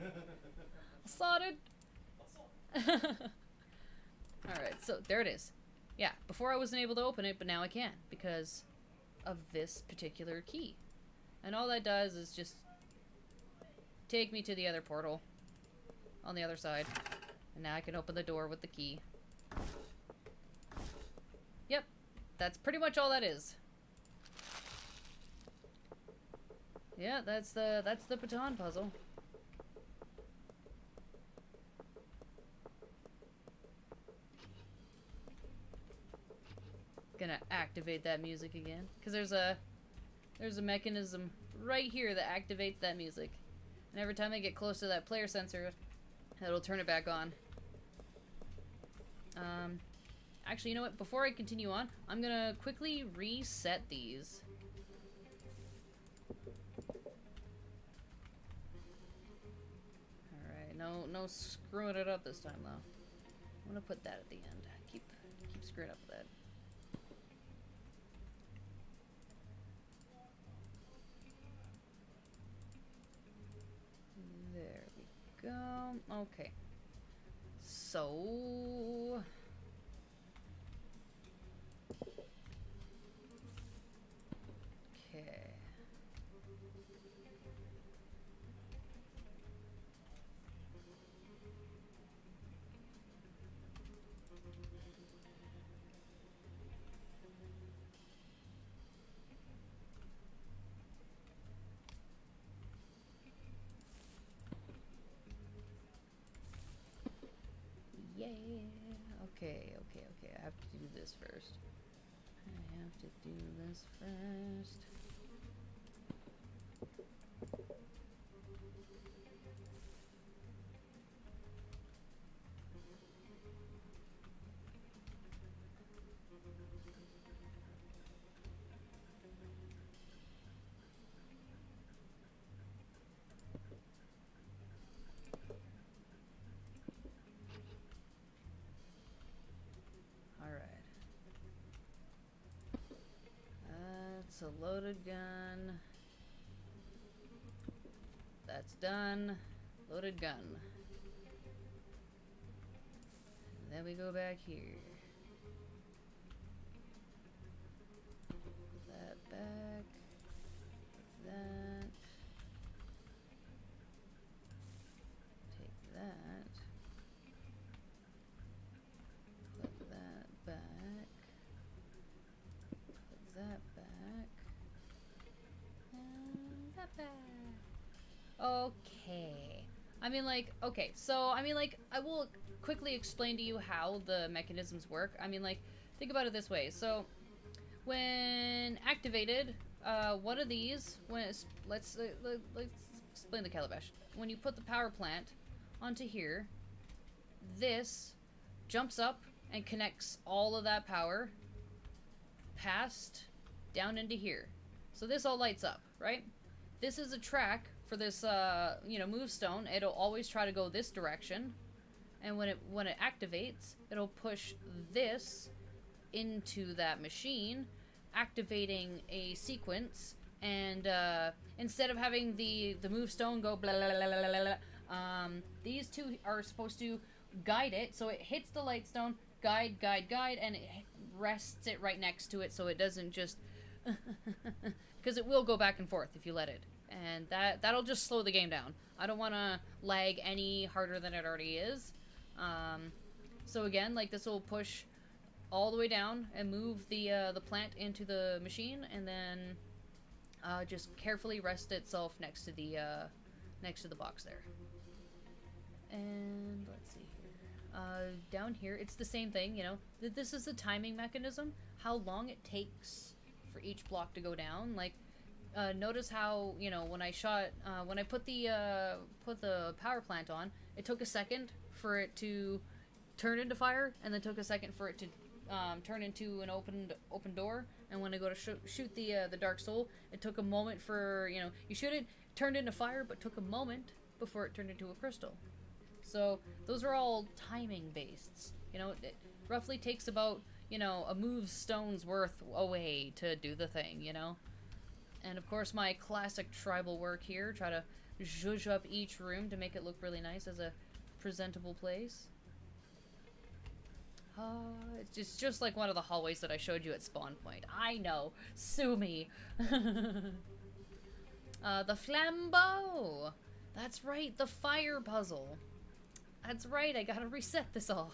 Sorted. Alright, so there it is. Yeah, before I wasn't able to open it, but now I can because of this particular key. And all that does is just take me to the other portal on the other side. And now I can open the door with the key. Yep, that's pretty much all that is. Yeah, that's the that's the baton puzzle. Gonna activate that music again. Because there's a there's a mechanism right here that activates that music. And every time I get close to that player sensor it'll turn it back on. Um actually you know what? Before I continue on I'm gonna quickly reset these. Alright no no screwing it up this time though. I'm gonna put that at the end. Keep keep screwing up that go. Okay. So. Okay, okay, okay. I have to do this first. I have to do this first. A loaded gun. That's done. Loaded gun. Then we go back here. That back. That. Okay. I mean, like, okay, so, I mean, like, I will quickly explain to you how the mechanisms work. I mean, like, think about it this way. So, when activated, uh, one of these, when let's, uh, let, let's explain the calabash. When you put the power plant onto here, this jumps up and connects all of that power past down into here. So this all lights up, right? This is a track for this, uh, you know, move stone. It'll always try to go this direction. And when it when it activates, it'll push this into that machine, activating a sequence. And uh, instead of having the the move stone go blah blah blah blah blah, blah um, these two are supposed to guide it. So it hits the light stone, guide, guide, guide, and it rests it right next to it, so it doesn't just because it will go back and forth if you let it and that that'll just slow the game down. I don't want to lag any harder than it already is. Um, so again, like this will push all the way down and move the uh, the plant into the machine, and then uh, just carefully rest itself next to the uh, next to the box there. And let's see here. Uh, down here, it's the same thing. You know, th this is the timing mechanism. How long it takes for each block to go down, like uh, notice how you know when I shot uh, when I put the uh, put the power plant on, it took a second for it to turn into fire, and then took a second for it to um, turn into an open open door. And when I go to sh shoot the uh, the dark soul, it took a moment for you know you shoot it turned into fire, but took a moment before it turned into a crystal. So those are all timing based. You know, it roughly takes about you know a move stone's worth away to do the thing. You know. And of course my classic tribal work here, try to zhuzh up each room to make it look really nice as a presentable place. Uh, it's just, just like one of the hallways that I showed you at spawn point. I know. Sue me. uh, the flambeau. That's right, the fire puzzle. That's right, I gotta reset this all.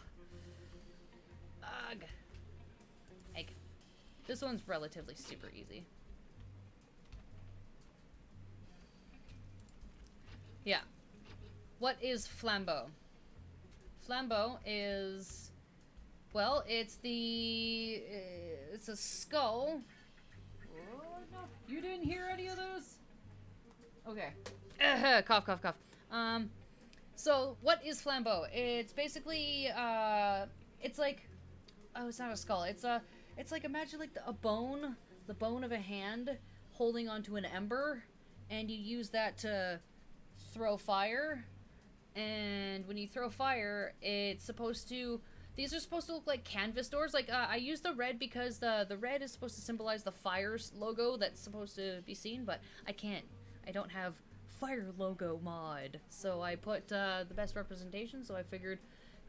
This one's relatively super easy. Yeah. What is flambeau? Flambeau is, well, it's the, uh, it's a skull. Oh, no. You didn't hear any of those? Okay. Cough, cough, cough. Um, so what is flambeau? It's basically, uh, it's like, oh, it's not a skull. It's a, it's like imagine like the, a bone, the bone of a hand holding onto an ember, and you use that to throw fire. And when you throw fire, it's supposed to. These are supposed to look like canvas doors. Like uh, I use the red because the the red is supposed to symbolize the fire's logo that's supposed to be seen, but I can't. I don't have fire logo mod, so I put uh, the best representation. So I figured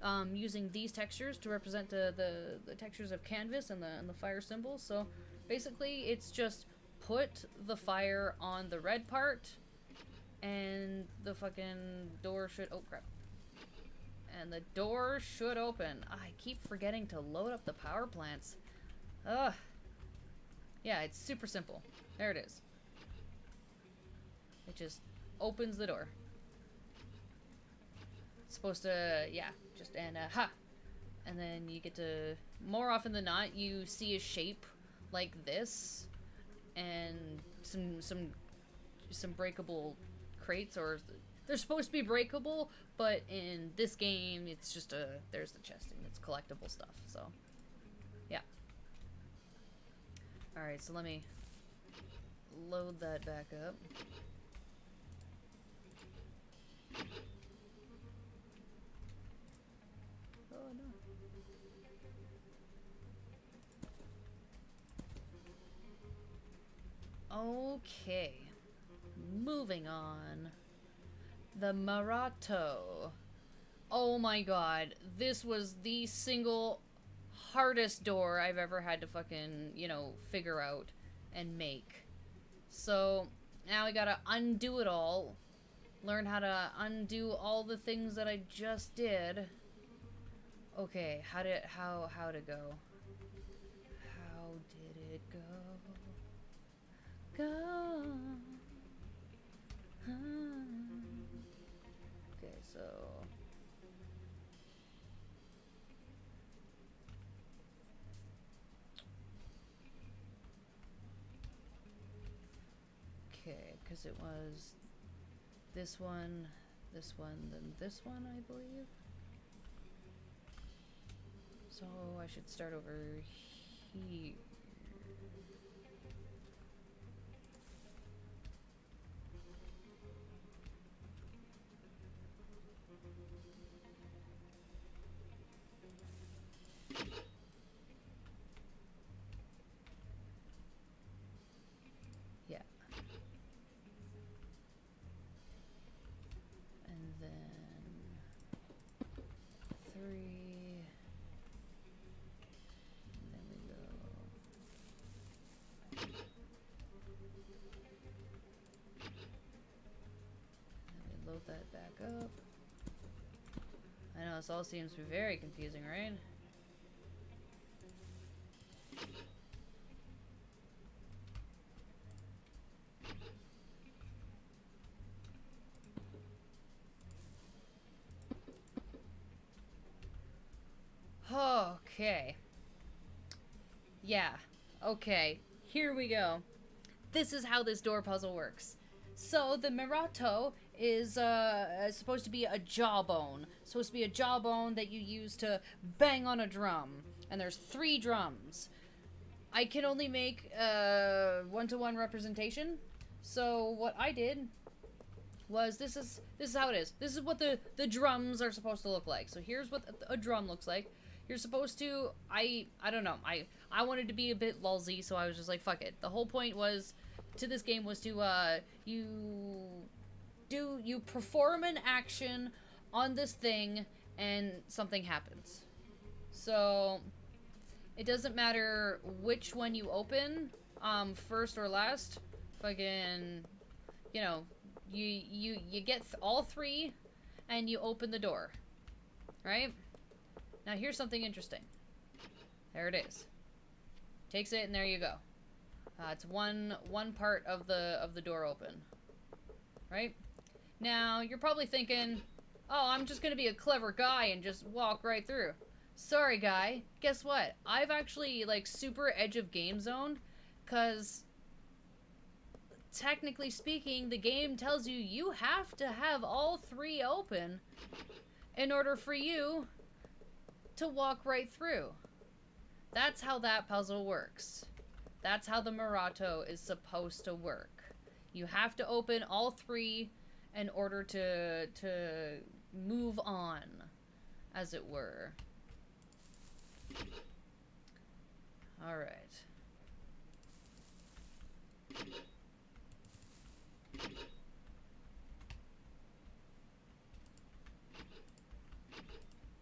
um, using these textures to represent the, the, the textures of canvas and the and the fire symbols. So basically, it's just put the fire on the red part and the fucking door should... Oh, crap. And the door should open. I keep forgetting to load up the power plants. Ugh. Yeah, it's super simple. There it is. It just opens the door. It's supposed to, yeah, just, and, uh, ha! And then you get to, more often than not, you see a shape like this, and some, some, some breakable crates or they're supposed to be breakable, but in this game it's just a there's the chest and it's collectible stuff. So yeah. All right, so let me load that back up. Okay. Moving on. The Marteau. Oh my god. This was the single hardest door I've ever had to fucking, you know, figure out and make. So, now I gotta undo it all. Learn how to undo all the things that I just did. Okay, how did, how, how to go? Go? Okay, so Okay, because it was this one, this one, then this one, I believe. So I should start over here. Yeah. And then three. We go. Load that back up. I know this all seems very confusing, right? Okay. Here we go. This is how this door puzzle works. So the Marteau is uh, supposed to be a jawbone. Supposed to be a jawbone that you use to bang on a drum. And there's three drums. I can only make uh, one-to-one representation. So what I did was this is this is how it is. This is what the the drums are supposed to look like. So here's what a drum looks like. You're supposed to I I don't know. I I wanted to be a bit lulzy, so I was just like fuck it. The whole point was to this game was to uh you do you perform an action on this thing and something happens. So it doesn't matter which one you open, um, first or last. Fucking, you know, you you you get all three, and you open the door, right? Now here's something interesting. There it is. Takes it, and there you go. Uh, it's one one part of the of the door open, right? Now you're probably thinking, "Oh, I'm just gonna be a clever guy and just walk right through." Sorry, guy. Guess what? I've actually like super edge of game zone, cause technically speaking, the game tells you you have to have all three open in order for you to walk right through. That's how that puzzle works. That's how the Marteau is supposed to work. You have to open all three in order to to move on, as it were. All right.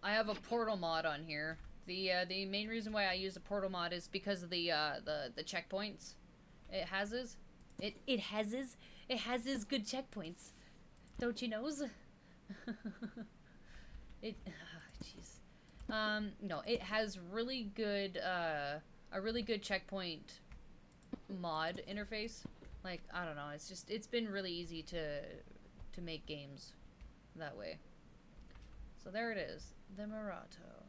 I have a portal mod on here. The uh, the main reason why I use a portal mod is because of the uh, the the checkpoints. It has his, it it has his, it has his good checkpoints. Don't you knows? it, jeez. um, no, it has really good uh, a really good checkpoint mod interface. Like I don't know, it's just it's been really easy to to make games that way. So there it is, the Marteau.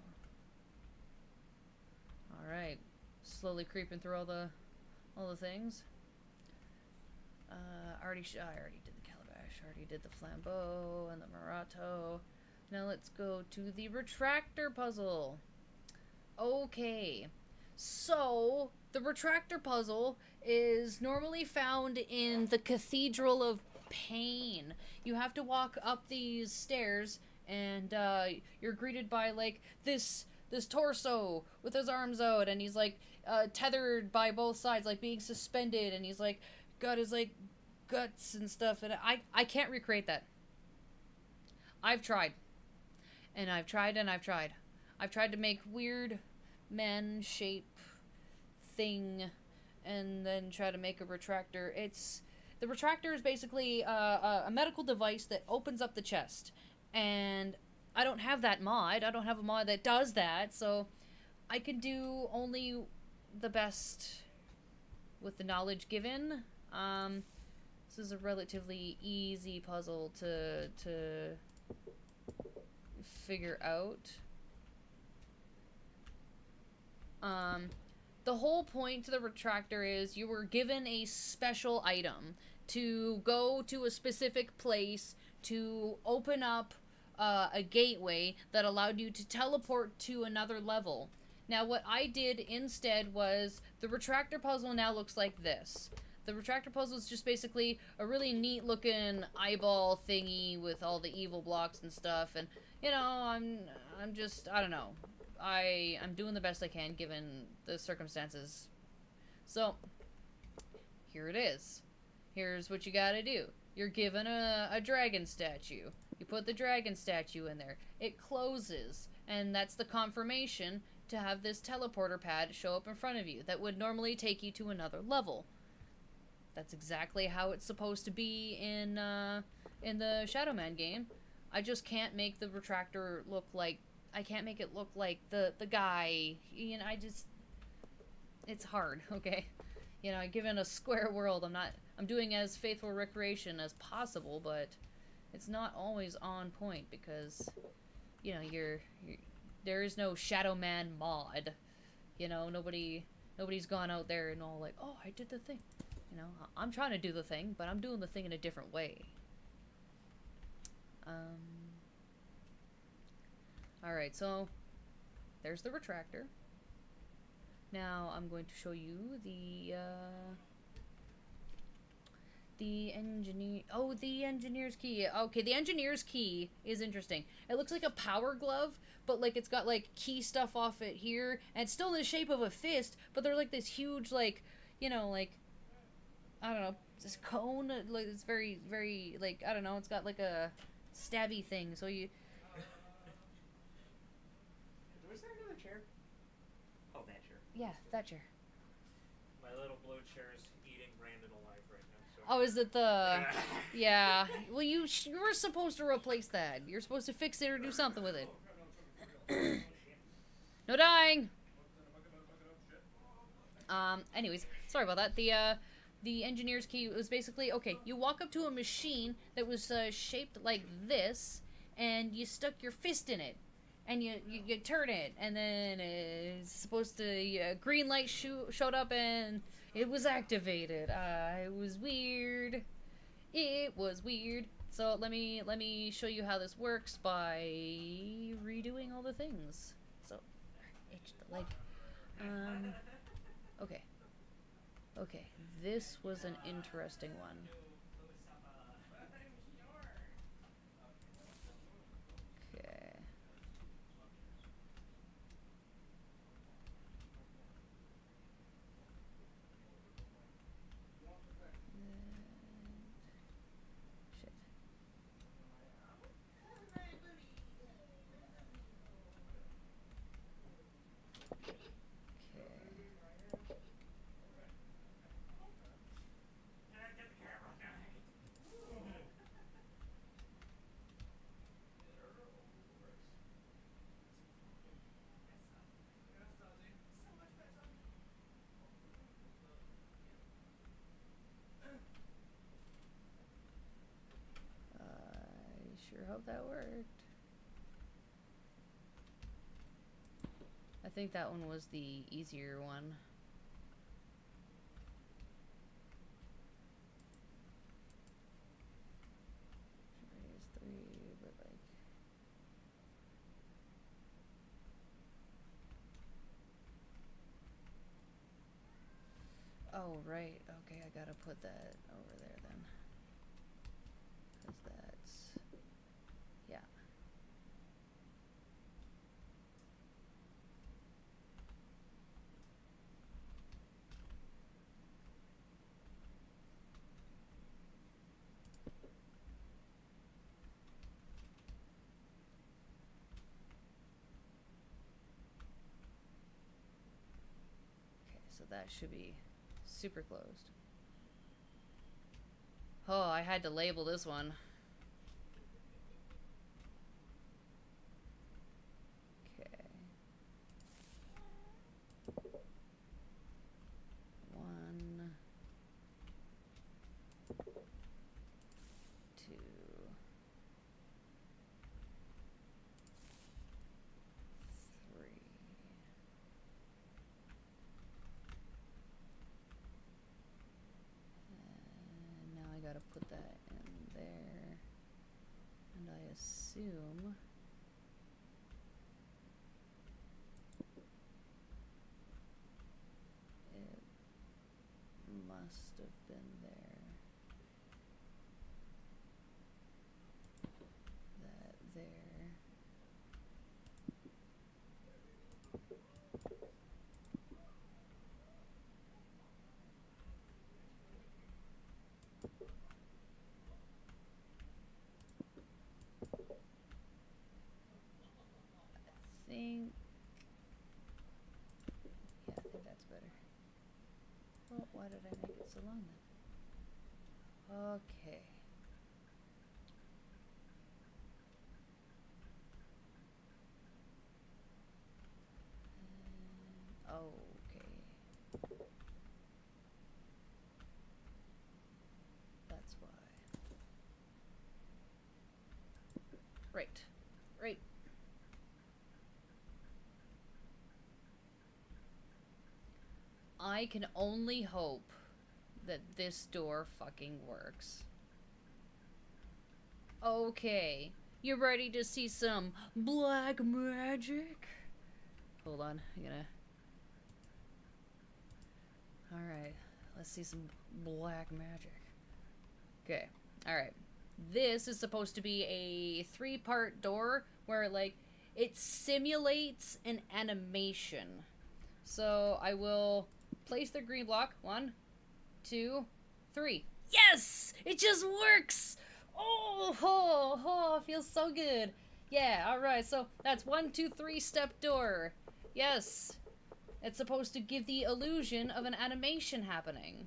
All right, slowly creeping through all the all the things. Uh, already, I already did the calabash. Already did the flambeau and the Murato. Now let's go to the retractor puzzle. Okay, so the retractor puzzle is normally found in the Cathedral of Pain. You have to walk up these stairs, and uh, you're greeted by like this this torso with his arms out, and he's like uh, tethered by both sides, like being suspended, and he's like got his like guts and stuff, and I I can't recreate that. I've tried, and I've tried, and I've tried. I've tried to make weird man shape thing, and then try to make a retractor. It's the retractor is basically uh, a, a medical device that opens up the chest, and I don't have that mod. I don't have a mod that does that, so I can do only the best with the knowledge given. Um, This is a relatively easy puzzle to to figure out. Um, the whole point to the retractor is you were given a special item to go to a specific place to open up uh, a gateway that allowed you to teleport to another level. Now, what I did instead was the retractor puzzle now looks like this. The retractor puzzle is just basically a really neat looking eyeball thingy with all the evil blocks and stuff. And you know, I'm I'm just I don't know. I I'm doing the best I can given the circumstances. So here it is. Here's what you gotta do. You're given a, a dragon statue. You put the dragon statue in there. It closes, and that's the confirmation to have this teleporter pad show up in front of you that would normally take you to another level. That's exactly how it's supposed to be in uh, in the Shadow Man game. I just can't make the retractor look like I can't make it look like the the guy. You know, I just it's hard. Okay, you know, given a square world, I'm not I'm doing as faithful recreation as possible, but it's not always on point because you know you're, you're there is no Shadow Man mod. You know, nobody nobody's gone out there and all like, oh, I did the thing. You know, I'm trying to do the thing, but I'm doing the thing in a different way. Um. Alright, so there's the retractor. Now I'm going to show you the, uh, the engineer, oh, the engineer's key. Okay, the engineer's key is interesting. It looks like a power glove, but like it's got like key stuff off it here, and it's still in the shape of a fist, but they're like this huge, like, you know, like, I don't know, this cone, like it's very, very, like, I don't know, it's got like a stabby thing, so you, Was there another chair? Oh, that chair. yeah, that chair. My little blue chair is eating Brandon alive right now. So. Oh, is it the? Yeah. Well, you sh- you were supposed to replace that. You're supposed to fix it or do something with it. no dying. Um. Anyways, sorry about that. The uh, the engineer's key was basically okay. You walk up to a machine that was uh, shaped like this, and you stuck your fist in it, and you you, you turn it, and then it's supposed to uh, green light shoo- showed up and it was activated. Uh, it was weird. It was weird. So let me let me show you how this works by redoing all the things. So itch the leg. Um. Okay. Okay. This was an interesting one. Okay. Shit. Okay. Hope that worked. I think that one was the easier one. Oh, right. Okay, I gotta put that over there then. Because that's. Yeah. Okay, so that should be super closed. Oh, I had to label this one. Okay. One. put that in there. And I assume. It must have been there. That there. I think. Yeah, I think that's better. Well, why did I make it so long then? Okay. And- okay. That's why. Right. Right. I can only hope that this door fucking works. Okay. You ready to see some black magic? Hold on, I'm gonna. Alright, let's see some black magic. Okay, alright. This is supposed to be a three part door where, like, it simulates an animation. So I will place the green block. One, two, three. Yes! It just works! Oh, oh, oh, feels so good. Yeah, alright, so that's one, two, three step door. Yes. It's supposed to give the illusion of an animation happening.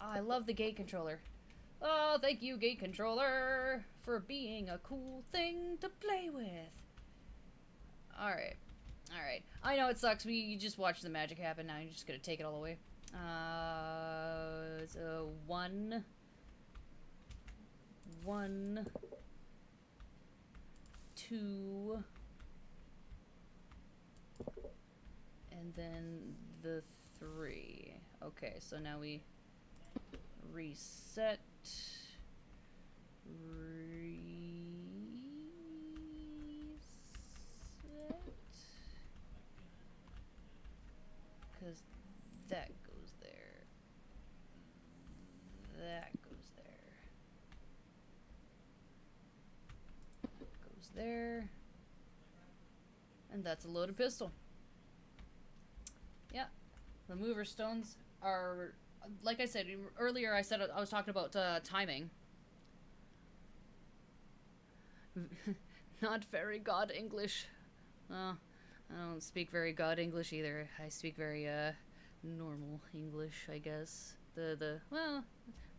Oh, I love the gate controller. Oh, thank you, gate controller, for being a cool thing to play with. Alright. Alright. I know it sucks. We you just watched the magic happen now. You're just gonna take it all away. Uh, so one. One. Two. And then the three. Okay, so now we reset. Reset. Because that goes there. That goes there. Goes there. And that's a loaded pistol. Yeah. The mover stones are, like I said earlier, I said I was talking about uh, timing. Not very God English. Well, I don't speak very God English either. I speak very uh normal English, I guess. The the well,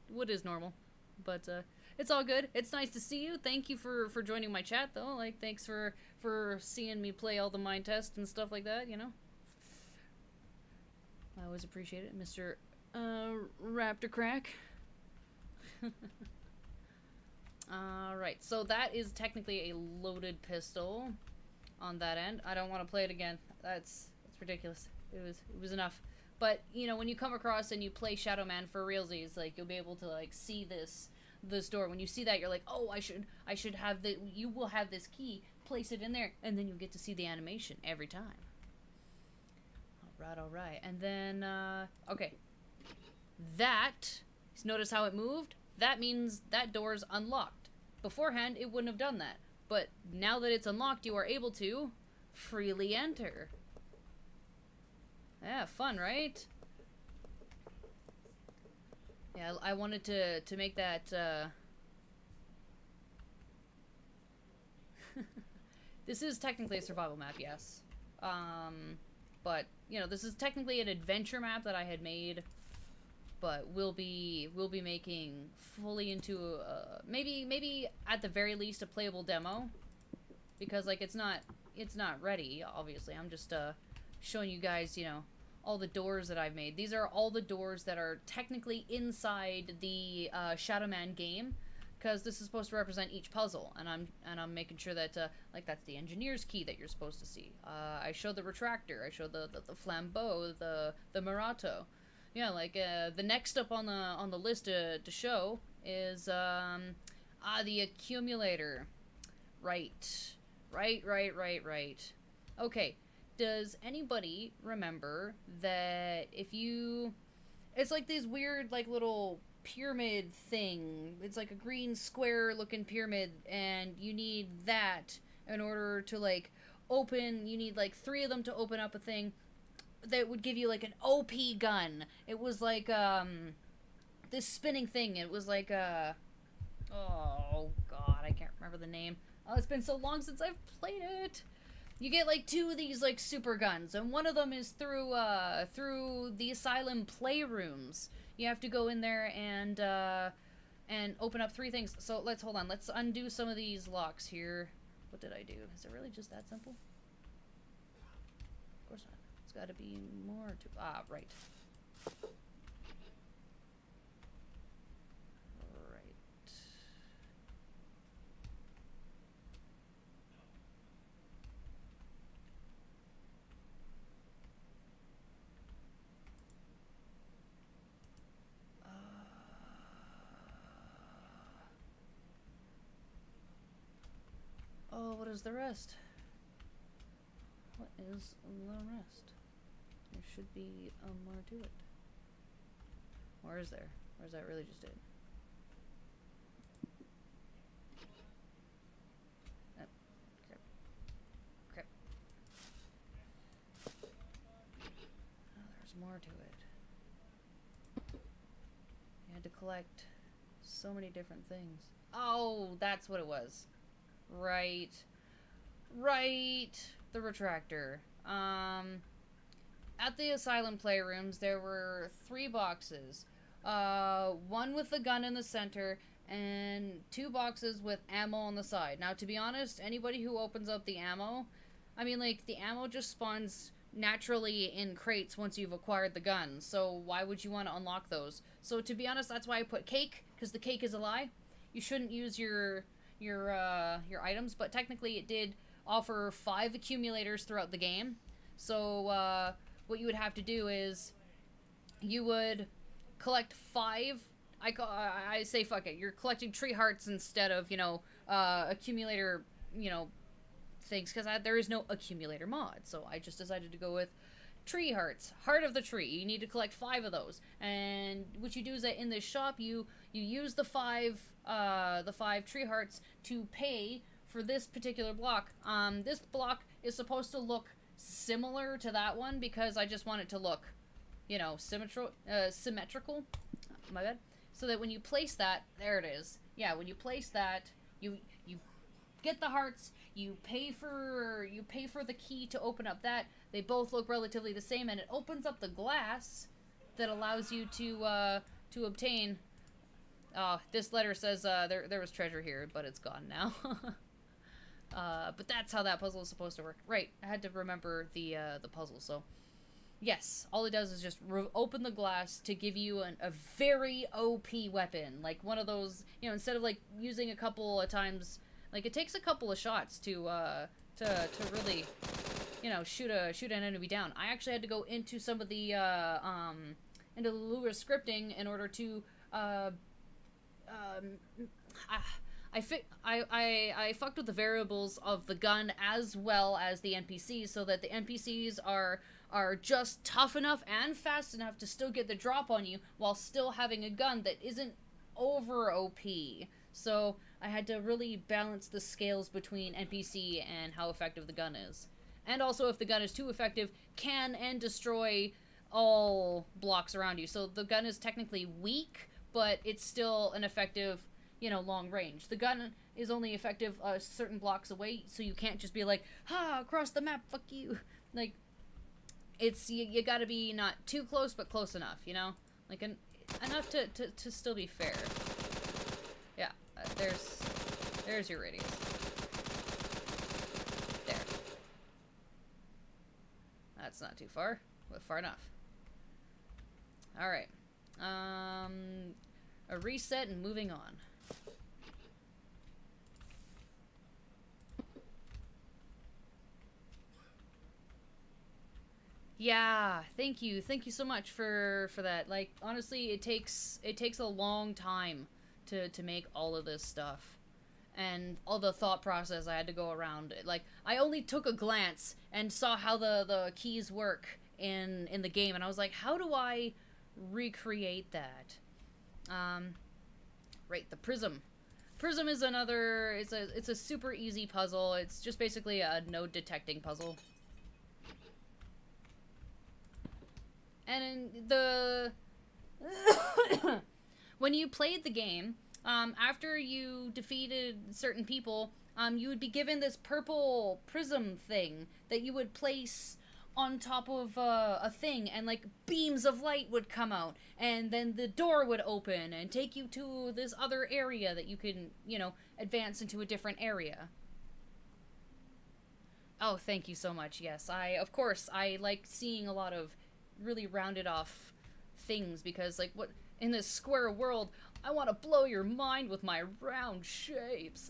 what is normal? But uh it's all good. It's nice to see you. Thank you for for joining my chat though. Like thanks for for seeing me play all the Minetests and stuff like that, you know. I always appreciate it, Mr. Uh Raptor Crack. Alright, so that is technically a loaded pistol on that end. I don't want to play it again. That's that's ridiculous. It was it was enough. But you know, when you come across and you play Shadow Man for realsies, like you'll be able to like see this this door. When you see that, you're like, oh, I should I should have the. You will have this key. Place it in there, and then you'll get to see the animation every time. All right, all right, and then uh, okay, that. Notice how it moved. That means that door's unlocked. Beforehand, it wouldn't have done that. But now that it's unlocked, you are able to freely enter. Yeah, fun, right? Yeah, I wanted to to make that. Uh... this is technically a survival map, yes. Um, but you know, this is technically an adventure map that I had made, but we'll be we'll be making fully into a, maybe maybe at the very least a playable demo, because like it's not it's not ready. Obviously, I'm just uh showing you guys, you know, all the doors that I've made. These are all the doors that are technically inside the uh, Shadow Man game, because this is supposed to represent each puzzle, and I'm and I'm making sure that uh, like that's the engineer's key that you're supposed to see. Uh, I show the retractor. I show the the, the flambeau, the the Marteau. Yeah, like uh, the next up on the on the list to, to show is um ah the accumulator. Right. Right, right, right, right. Okay. Does anybody remember that if you it's like these weird like little pyramid thing. It's like a green square looking pyramid and you need that in order to like open you need like 3 of them to open up a thing that would give you like an OP gun. It was like um this spinning thing. It was like uh oh god, I can't remember the name. Oh, it's been so long since I've played it. You get like two of these like super guns, and one of them is through uh through the asylum playrooms. You have to go in there and uh and open up three things. So let's hold on. Let's undo some of these locks here. What did I do? Is it really just that simple? Of course not. It's got to be more to ah right. Right. Oh, what is the rest? What is the rest? There should be um, more to it. Or is there? Or is that really just it? Oh, there's more to it. You had to collect so many different things. Oh, that's what it was. Right. Right. The retractor. Um, at the asylum playrooms, there were three boxes. Uh, one with the gun in the center, and two boxes with ammo on the side. Now, to be honest, anybody who opens up the ammo, I mean, like, the ammo just spawns naturally in crates once you've acquired the gun. So, why would you want to unlock those? So, to be honest, that's why I put cake, because the cake is a lie. You shouldn't use your your uh, your items, but technically it did offer five accumulators throughout the game. So uh, what you would have to do is you would collect five. I call, I say fuck it. You're collecting tree hearts instead of you know uh, accumulator you know things because there is no accumulator mod. So I just decided to go with tree hearts heart of the tree you need to collect five of those and what you do is that in this shop you you use the five uh the five tree hearts to pay for this particular block um this block is supposed to look similar to that one because i just want it to look you know symmetrical uh, symmetrical. My bad. So that when you place that there it is. Yeah when you place that you you get the hearts you pay for you pay for the key to open up that. They both look relatively the same and it opens up the glass that allows you to uh to obtain. Uh this letter says uh there there was treasure here but it's gone now uh but that's how that puzzle is supposed to work right i had to remember the uh the puzzle so yes all it does is just open the glass to give you an, a very op weapon like one of those you know instead of like using a couple of times like it takes a couple of shots to uh to to really you know shoot a shoot an enemy down. I actually had to go into some of the uh um into the Lua scripting in order to uh um I, I, fi- I, I, I fucked with the variables of the gun as well as the NPCs so that the NPCs are are just tough enough and fast enough to still get the drop on you while still having a gun that isn't over OP. So I had to really balance the scales between NPC and how effective the gun is. And also, if the gun is too effective, can and destroy all blocks around you. So the gun is technically weak, but it's still an effective, you know, long range. The gun is only effective uh, certain blocks away, so you can't just be like, ha, across the map, fuck you. Like, it's, you, you gotta be not too close, but close enough, you know? Like, an, enough to, to, to still be fair. Yeah, uh, there's, there's your radius. There. That's not too far, but far enough. Alright. Um, a reset and moving on. Yeah, thank you. Thank you so much for for that. Like honestly, it takes it takes a long time to to make all of this stuff and all the thought process I had to go around it. Like I only took a glance and saw how the the keys work in in the game and I was like, how do I recreate that? Um right, the prism. Prism is another it's a it's a super easy puzzle. It's just basically a node detecting puzzle. And the when you played the game, um, after you defeated certain people, um, you would be given this purple prism thing that you would place on top of uh, a thing, and like beams of light would come out, and then the door would open and take you to this other area that you can, you know, advance into a different area. Oh, thank you so much. Yes, I of course I like seeing a lot of really rounded off things because like what in this square world I want to blow your mind with my round shapes.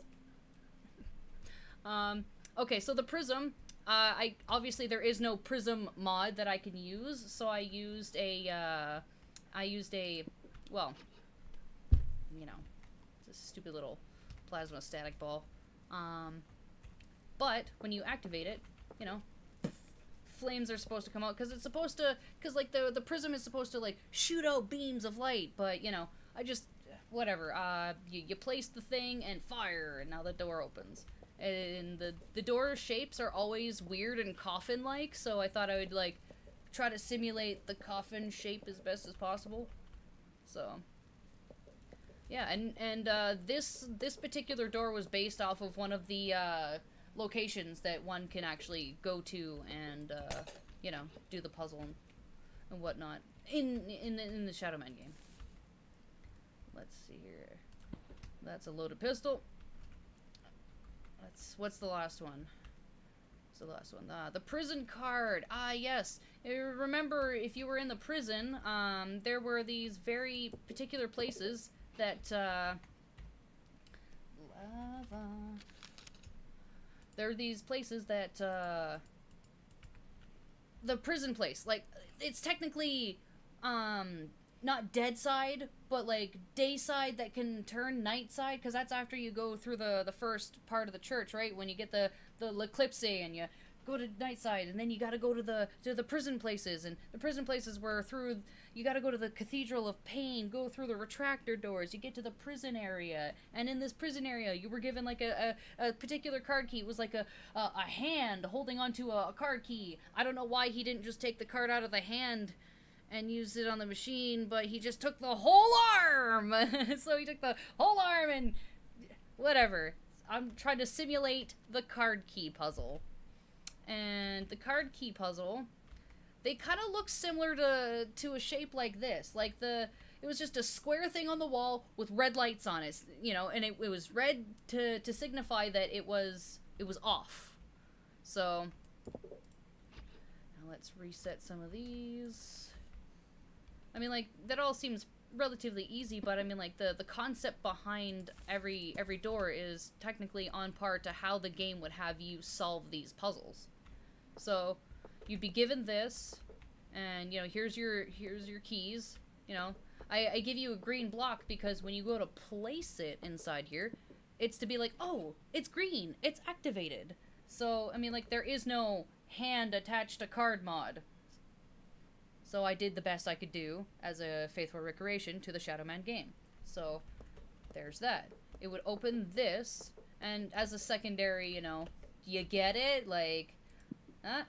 um, okay, so the prism, uh, I obviously there is no prism mod that I can use, so I used a, uh, I used a, well, you know, it's a stupid little plasma static ball. Um, but when you activate it, you know, flames are supposed to come out because it's supposed to, because like the the prism is supposed to like shoot out beams of light, but you know, I just whatever. Uh, you, you place the thing and fire, and now the door opens. And the the door shapes are always weird and coffin-like, so I thought I would like try to simulate the coffin shape as best as possible. So yeah, and and uh, this this particular door was based off of one of the uh, locations that one can actually go to and uh, you know do the puzzle and, and whatnot in in in the Shadow Man game. Let's see here. That's a loaded pistol. That's what's the last one? What's the last one? Uh, the prison card. Ah, yes. Uh, remember, if you were in the prison, um, there were these very particular places that uh, lava. There are these places that uh, the prison place, like it's technically um not dead side, but like day side that can turn night side, because that's after you go through the the first part of the church, right? When you get the the eclipse and you go to Nightside, and then you got to go to the to the prison places, and the prison places were through. You got to go to the Cathedral of Pain, go through the retractor doors. You get to the prison area, and in this prison area, you were given like a, a, a particular card key. It was like a, a a hand holding onto a, a card key. I don't know why he didn't just take the card out of the hand and used it on the machine, but he just took the whole arm. so he took the whole arm and whatever. I'm trying to simulate the card key puzzle. And the card key puzzle, they kind of look similar to to a shape like this. Like the it was just a square thing on the wall with red lights on it, you know, and it, it was red to to signify that it was it was off. So let's reset some of these. I mean, like that all seems relatively easy, but I mean, like the the concept behind every every door is technically on par to how the game would have you solve these puzzles. So, you'd be given this, and you know, here's your here's your keys. You know, I, I give you a green block because when you go to place it inside here, it's to be like, oh, it's green, it's activated. So I mean, like there is no hand attached to card mod. So I did the best I could do as a faithful recreation to the Shadow Man game. So there's that. It would open this, and as a secondary, you know, you get it? Like, huh?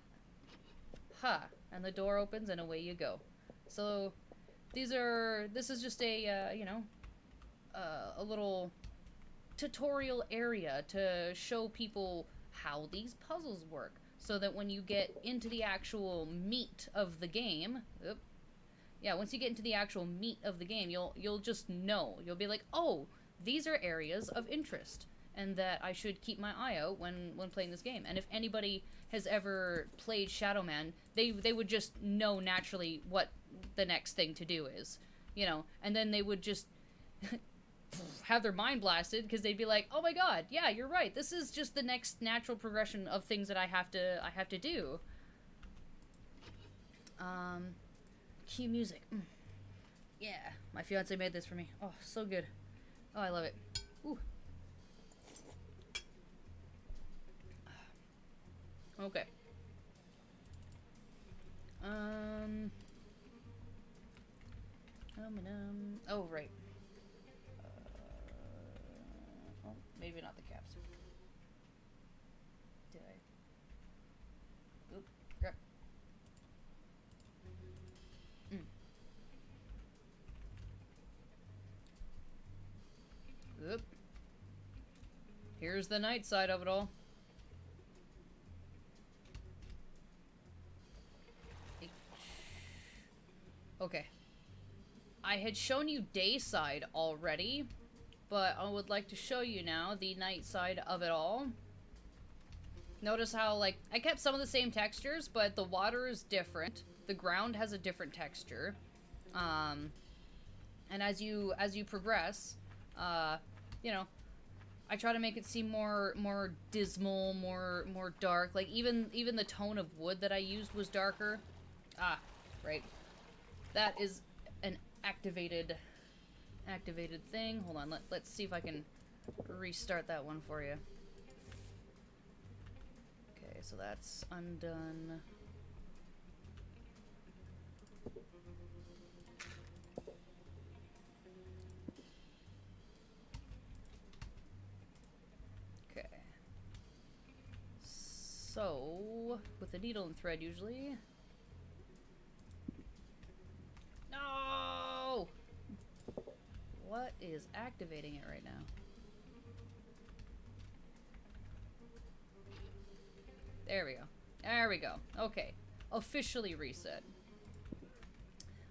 Ha. And the door opens, and away you go. So these are, this is just a, uh, you know, uh, a little tutorial area to show people how these puzzles work so that when you get into the actual meat of the game, oop, yeah, once you get into the actual meat of the game, you'll you'll just know. You'll be like, "Oh, these are areas of interest." And that I should keep my eye out when, when playing this game. And if anybody has ever played Shadow Man, they they would just know naturally what the next thing to do is, you know. And then they would just have their mind blasted because they'd be like, "Oh my god, yeah, you're right. This is just the next natural progression of things that I have to I have to do." Um, cue music. Mm. Yeah, my fiance made this for me. Oh, so good. Oh, I love it. Ooh. Okay. Um. Um, um. Oh, right. Uh, oh, maybe not the caps. Did I? Oop. Crap. Mm. Oop. Here's the night side of it all. Okay. I had shown you day side already, but I would like to show you now the night side of it all. Notice how, like, I kept some of the same textures, but the water is different. The ground has a different texture. Um, and as you, as you progress, uh, you know, I try to make it seem more, more dismal, more, more dark. Like, even, even the tone of wood that I used was darker. Ah, right. That is an activated activated thing. Hold on, let, let's see if I can restart that one for you. Okay, so that's undone. Okay. So, with a needle and thread usually, No! What is activating it right now? There we go. There we go. Okay. Officially reset.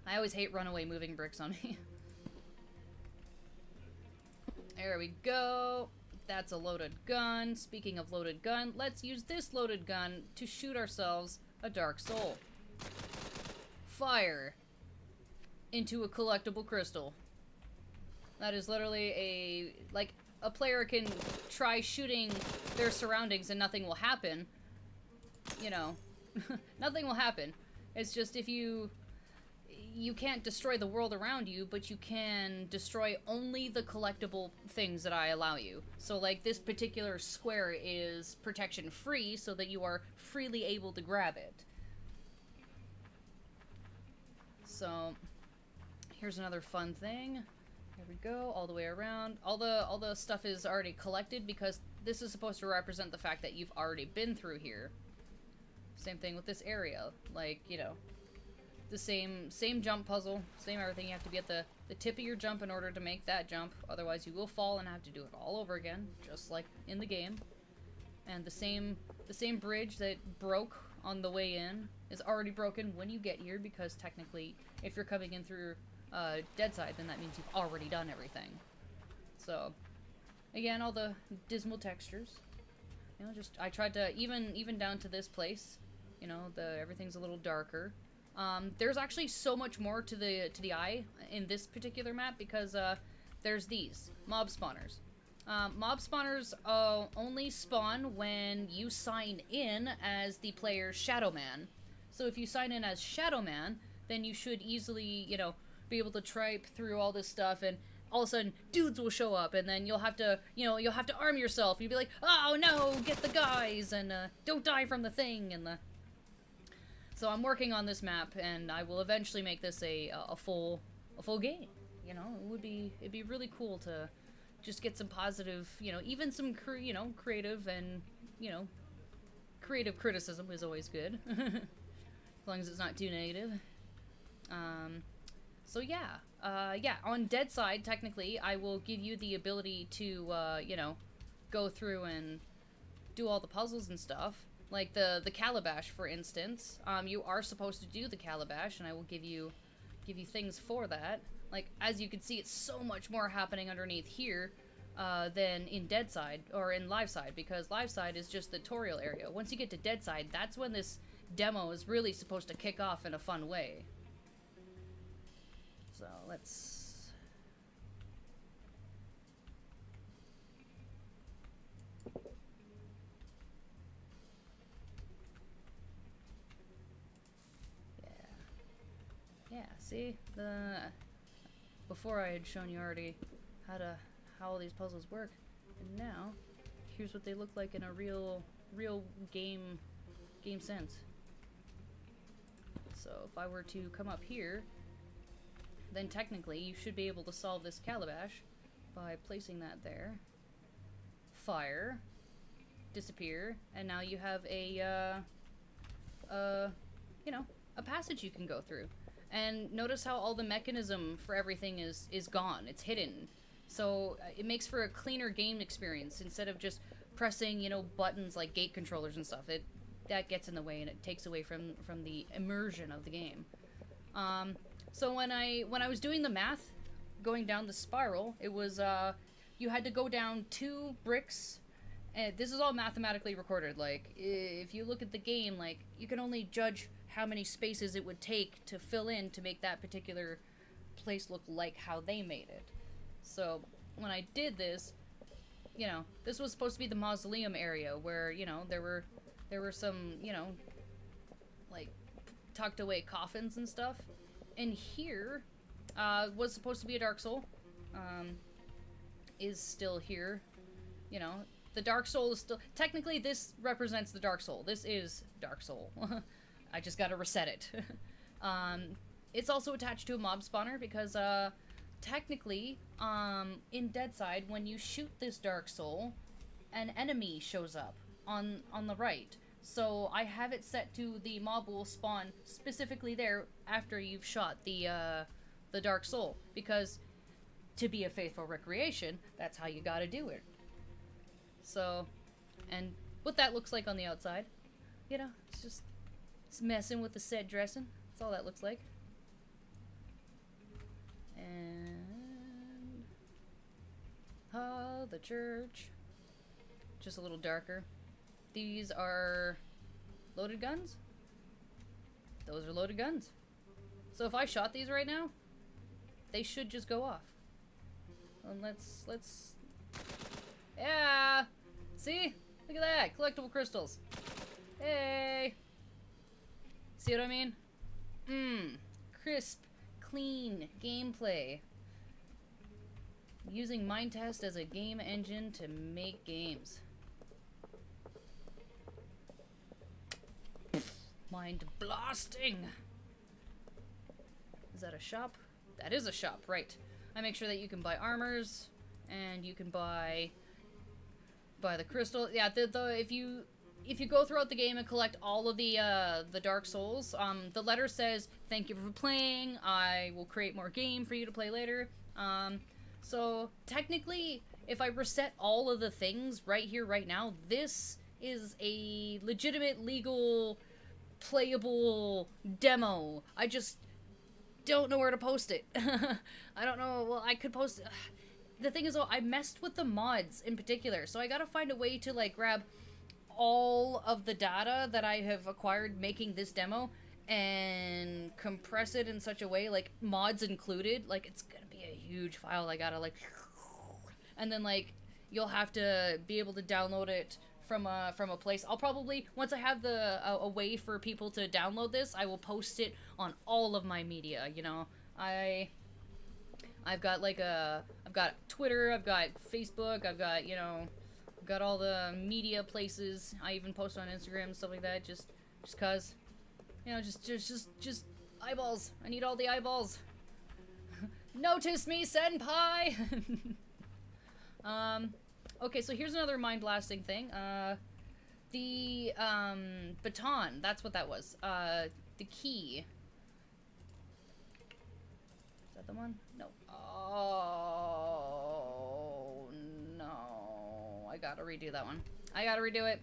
I always hate runaway moving bricks on me. there we go. That's a loaded gun. Speaking of loaded gun, let's use this loaded gun to shoot ourselves a Dark Soul. Fire into a collectible crystal. That is literally a, like, a player can try shooting their surroundings and nothing will happen. You know, nothing will happen. It's just if you, you can't destroy the world around you, but you can destroy only the collectible things that I allow you. So, like, this particular square is protection free so that you are freely able to grab it. So, Here's another fun thing. There we go, all the way around. All the all the stuff is already collected because this is supposed to represent the fact that you've already been through here. Same thing with this area. Like, you know, the same same jump puzzle, same everything. You have to be at the, the tip of your jump in order to make that jump. Otherwise you will fall and have to do it all over again, just like in the game. And the same the same bridge that broke on the way in is already broken when you get here because technically if you're coming in through uh, dead side, then that means you've already done everything. So, again, all the dismal textures. You know, just I tried to even even down to this place. You know, the everything's a little darker. Um, there's actually so much more to the to the eye in this particular map because uh, there's these mob spawners. Um, mob spawners uh, only spawn when you sign in as the player's Shadow Man. So if you sign in as Shadow Man, then you should easily, you know, be able to tripe through all this stuff and all of a sudden dudes will show up and then you'll have to you know you'll have to arm yourself you'll be like oh no get the guys and uh, don't die from the thing and the so i'm working on this map and i will eventually make this a a full a full game you know? It would be it'd be really cool to just get some positive you know even some cre- you know creative and you know creative criticism is always good as long as it's not too negative. Um so yeah, uh, yeah, on dead side, technically, I will give you the ability to, uh, you know, go through and do all the puzzles and stuff. Like the the calabash, for instance. Um, you are supposed to do the calabash, and I will give you give you things for that. Like as you can see, it's so much more happening underneath here uh, than in dead side or in live side because live side is just the tutorial area. Once you get to dead side, that's when this demo is really supposed to kick off in a fun way. Let's... Yeah. Yeah, see? The... Before I had shown you already how to how all these puzzles work. And now, here's what they look like in a real, real game, game sense. So if I were to come up here, then technically you should be able to solve this calabash by placing that there. Fire, disappear, and now you have a, uh, uh, you know, a passage you can go through. And notice how all the mechanism for everything is is gone. It's hidden. So uh, it makes for a cleaner game experience instead of just pressing, you know, buttons like gate controllers and stuff. It that gets in the way and it takes away from from the immersion of the game. Um, so when I when I was doing the math, going down the spiral, it was uh, you had to go down two bricks. And this is all mathematically recorded. Like if you look at the game, like you can only judge how many spaces it would take to fill in to make that particular place look like how they made it. So when I did this, you know, this was supposed to be the mausoleum area where, you know, there were there were some, you know, like tucked away coffins and stuff. And here uh, was supposed to be a Dark Soul. Um, is still here. You know, the Dark Soul is still technically this represents the Dark Soul. This is Dark Soul. I just gotta reset it. um, it's also attached to a mob spawner because uh, technically, um, in Deadside, when you shoot this Dark Soul, an enemy shows up on on the right. So I have it set to the mob will spawn specifically there after you've shot the uh, the Dark Soul because to be a faithful recreation, that's how you gotta do it. So, and what that looks like on the outside, you know, it's just it's messing with the set dressing. That's all that looks like. And oh, the church, just a little darker. These are loaded guns. Those are loaded guns. So if I shot these right now, they should just go off. And let's let's yeah. See? Look at that. Collectible crystals. Hey. See what I mean? Mmm. Crisp, clean gameplay. Using Minetest as a game engine to make games. Mind blasting! Is that a shop? That is a shop, right. I make sure that you can buy armors, and you can buy buy the crystal. Yeah, the, the if you if you go throughout the game and collect all of the uh, the Dark Souls, um, the letter says, "Thank you for playing. I will create more game for you to play later." Um, so technically, if I reset all of the things right here, right now, this is a legitimate, legal, playable demo. I just don't know where to post it. I don't know. Well, I could post. The thing is, though, I messed with the mods in particular, so I gotta find a way to like grab all of the data that I have acquired making this demo and compress it in such a way, like mods included, like it's gonna be a huge file. I gotta like, and then like you'll have to be able to download it from a from a place. I'll probably once I have the a, a way for people to download this, I will post it on all of my media. You know, I I've got like a I've got Twitter, I've got Facebook, I've got you know got all the media places. I even post on Instagram and stuff like that. Just, just cause, you know, just, just, just, just eyeballs. I need all the eyeballs. Notice me, senpai. um, okay, so here's another mind blasting thing. Uh, the um baton. That's what that was. Uh, the key. Is that the one? No. Oh no! I gotta redo that one. I gotta redo it.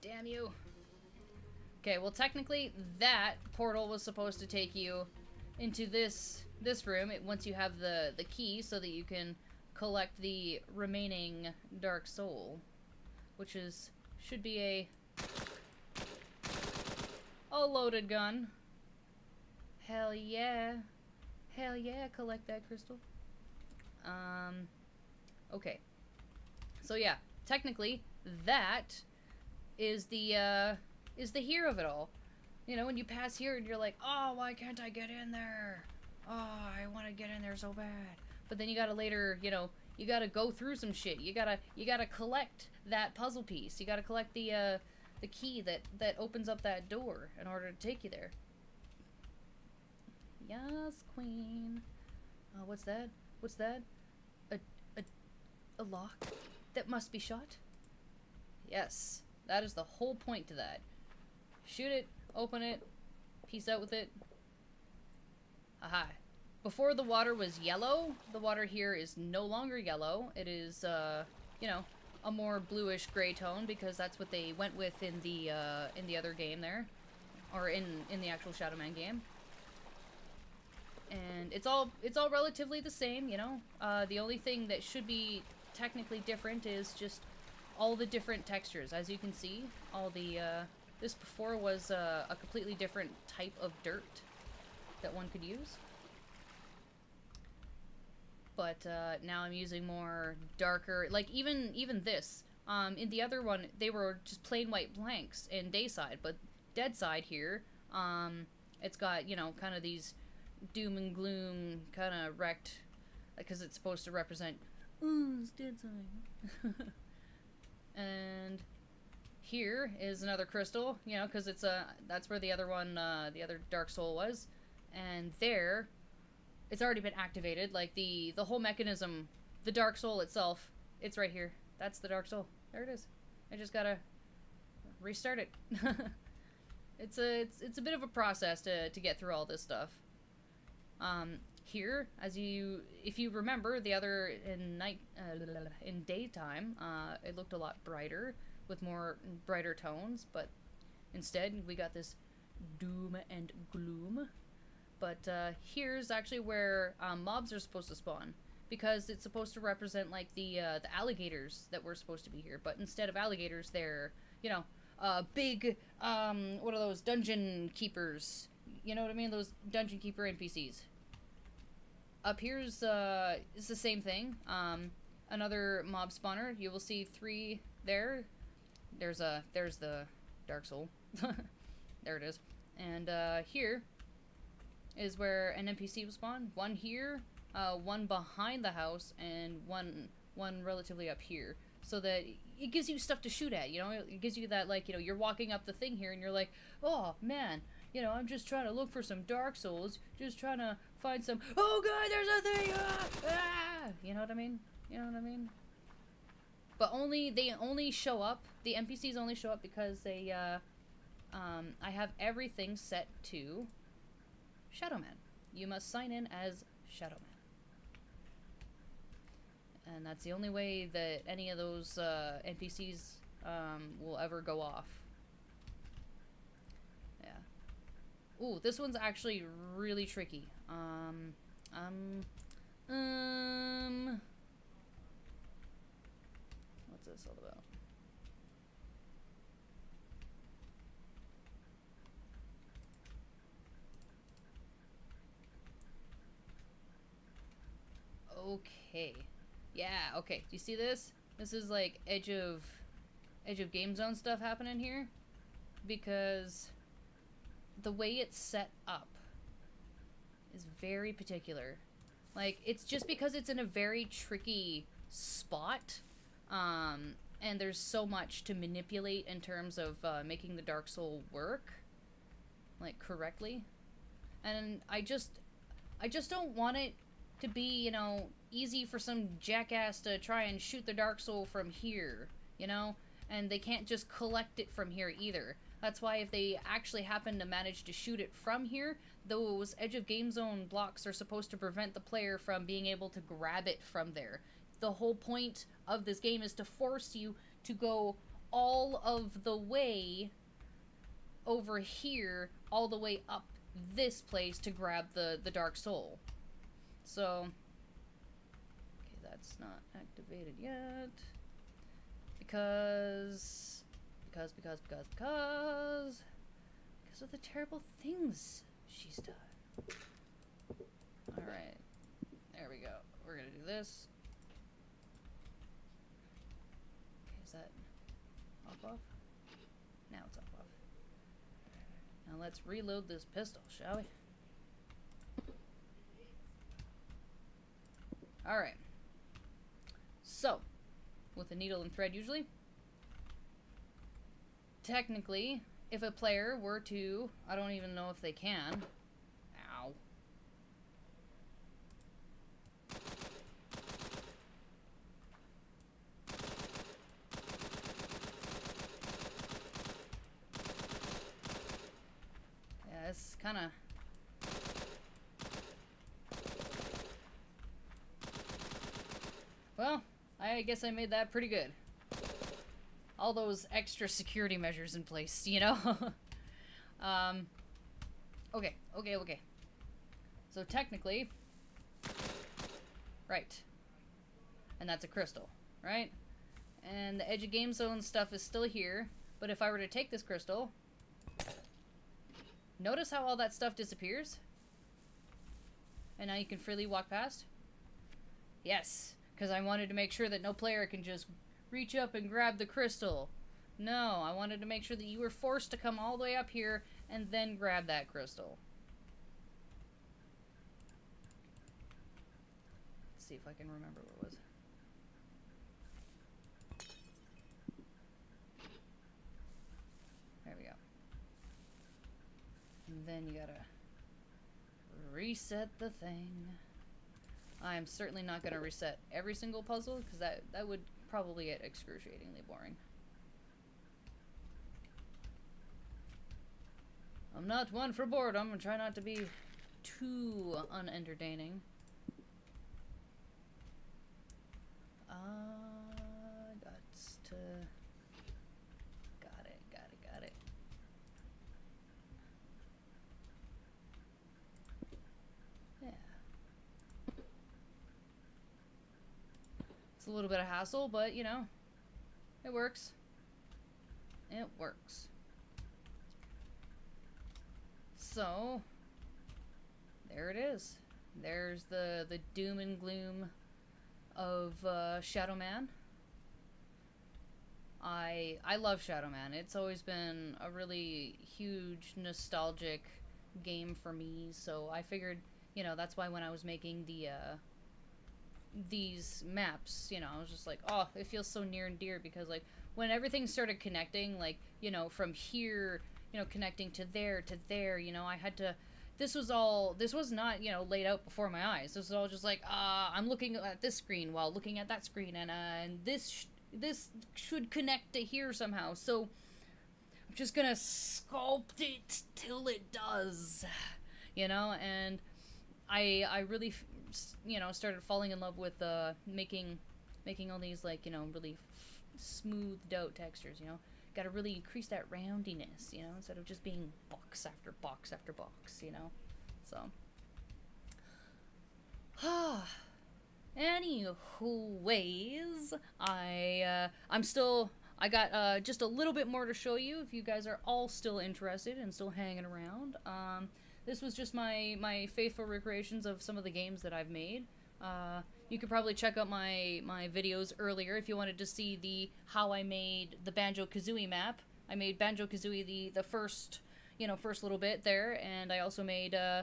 Damn you. Okay, well technically that portal was supposed to take you into this this room it, once you have the the key so that you can collect the remaining dark soul, which is should be a a loaded gun. Hell yeah. Hell yeah, collect that crystal. Um okay. So yeah, technically that is the uh is the here of it all. You know, when you pass here and you're like, "Oh, why can't I get in there? Oh, I want to get in there so bad." But then you gotta later, you know, you gotta go through some shit. You gotta you gotta collect that puzzle piece. You gotta collect the uh, the key that that opens up that door in order to take you there. Yes, queen. Uh, what's that? What's that? A a a lock that must be shot. Yes, that is the whole point to that. Shoot it, open it, peace out with it. Aha. Before the water was yellow, the water here is no longer yellow. It is, uh, you know, a more bluish gray tone because that's what they went with in the, uh, in the other game there. Or in, in the actual Shadow Man game. And it's all, it's all relatively the same, you know? Uh, the only thing that should be technically different is just all the different textures. As you can see, all the, uh, this before was uh, a completely different type of dirt that one could use. But uh, now I'm using more darker, like even even this. Um, in the other one, they were just plain white blanks in Dayside, but Deadside here, um, it's got you know kind of these doom and gloom kind of wrecked, because it's supposed to represent, oh, it's Deadside. and here is another crystal, you know, because it's a that's where the other one, uh, the other Dark Soul was, and there, it's already been activated. Like the the whole mechanism, the Dark Soul itself, it's right here. That's the Dark Soul. There it is. I just gotta restart it. it's a it's it's a bit of a process to to get through all this stuff. Um, here, as you if you remember, the other in night uh, in daytime, uh, it looked a lot brighter with more brighter tones, but instead we got this doom and gloom. But uh, here's actually where um, mobs are supposed to spawn because it's supposed to represent like the uh, the alligators that were supposed to be here. But instead of alligators, they're you know uh, big um, what are those dungeon keepers? You know what I mean? Those dungeon keeper NPCs. Up here's uh, it's the same thing. Um, another mob spawner. You will see three there. There's a there's the Dark Soul. there it is. And uh, here is where an NPC will spawn. One here, uh, one behind the house, and one one relatively up here. So that it gives you stuff to shoot at. You know, it gives you that like you know you're walking up the thing here, and you're like, oh man, you know, I'm just trying to look for some Dark Souls, just trying to find some. Oh god, there's a thing! Ah! ah! You know what I mean? You know what I mean? But only they only show up. The NPCs only show up because they. Uh, um, I have everything set to Shadowman. You must sign in as Shadowman. And that's the only way that any of those uh, NPCs um, will ever go off. Yeah. Ooh, this one's actually really tricky. Um, um, um, what's this all about? Okay. Yeah, okay. Do you see this? This is like edge of edge of game zone stuff happening here because the way it's set up is very particular. Like it's just because it's in a very tricky spot um and there's so much to manipulate in terms of uh, making the dark soul work like correctly. And I just I just don't want it to be, you know, easy for some jackass to try and shoot the Dark Soul from here, you know? And they can't just collect it from here either. That's why if they actually happen to manage to shoot it from here, those Edge of Game Zone blocks are supposed to prevent the player from being able to grab it from there. The whole point of this game is to force you to go all of the way over here, all the way up this place to grab the, the Dark Soul. So, okay, that's not activated yet. Because, because, because, because, because, because of the terrible things she's done. Alright, there we go. We're gonna do this. Okay, is that off off? Now it's off off. Now let's reload this pistol, shall we? Alright. So, with a needle and thread usually, technically, if a player were to, I don't even know if they can. Ow. Yeah, it's kind of. Well, I guess I made that pretty good. All those extra security measures in place, you know? um, okay, okay, okay. So technically, right. And that's a crystal, right? And the edge of game zone stuff is still here, but if I were to take this crystal, notice how all that stuff disappears? And now you can freely walk past? Yes, because I wanted to make sure that no player can just reach up and grab the crystal. No, I wanted to make sure that you were forced to come all the way up here and then grab that crystal. Let's see if I can remember what it was. There we go. And then you gotta reset the thing. I'm certainly not going to reset every single puzzle because that, that would probably get excruciatingly boring. I'm not one for boredom and try not to be too unentertaining. Uh, got to... Got it, got it, got it. Yeah. It's a little bit of hassle, but you know, it works. It works. So, there it is. There's the, the doom and gloom of uh, Shadow Man. I I love Shadow Man. It's always been a really huge nostalgic game for me. So I figured, you know, that's why when I was making the uh, these maps, you know, I was just like, oh, it feels so near and dear because like when everything started connecting, like you know, from here, you know, connecting to there to there, you know, I had to. This was all. This was not, you know, laid out before my eyes. This was all just like, uh, I'm looking at this screen while looking at that screen, and uh, and this sh- this should connect to here somehow. So I'm just gonna sculpt it till it does, you know, and I I really you know started falling in love with uh making making all these like you know really smoothed out textures you know? Got to really increase that roundiness you know instead of just being box after box after box you know? So. Anyways i uh, i'm still i got uh, just a little bit more to show you if you guys are all still interested and still hanging around. Um, this was just my my faithful recreations of some of the games that I've made. Uh, you could probably check out my my videos earlier if you wanted to see the how I made the Banjo Kazooie map. I made Banjo Kazooie the the first you know first little bit there, and I also made uh,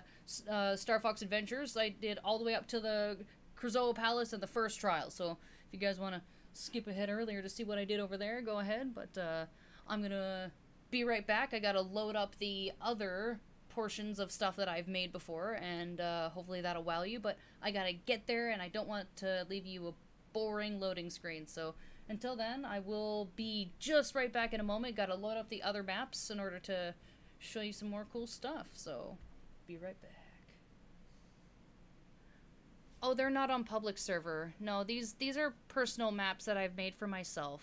uh, Star Fox Adventures. I did all the way up to the Krazoa Palace and the first trial. So if you guys want to skip ahead earlier to see what I did over there, go ahead. But uh, I'm gonna be right back. I gotta load up the other portions of stuff that I've made before, and uh, hopefully that'll wow you. But I gotta get there, and I don't want to leave you a boring loading screen. So until then, I will be just right back in a moment. Gotta load up the other maps in order to show you some more cool stuff. So be right back. Oh, they're not on public server. No, these these are personal maps that I've made for myself.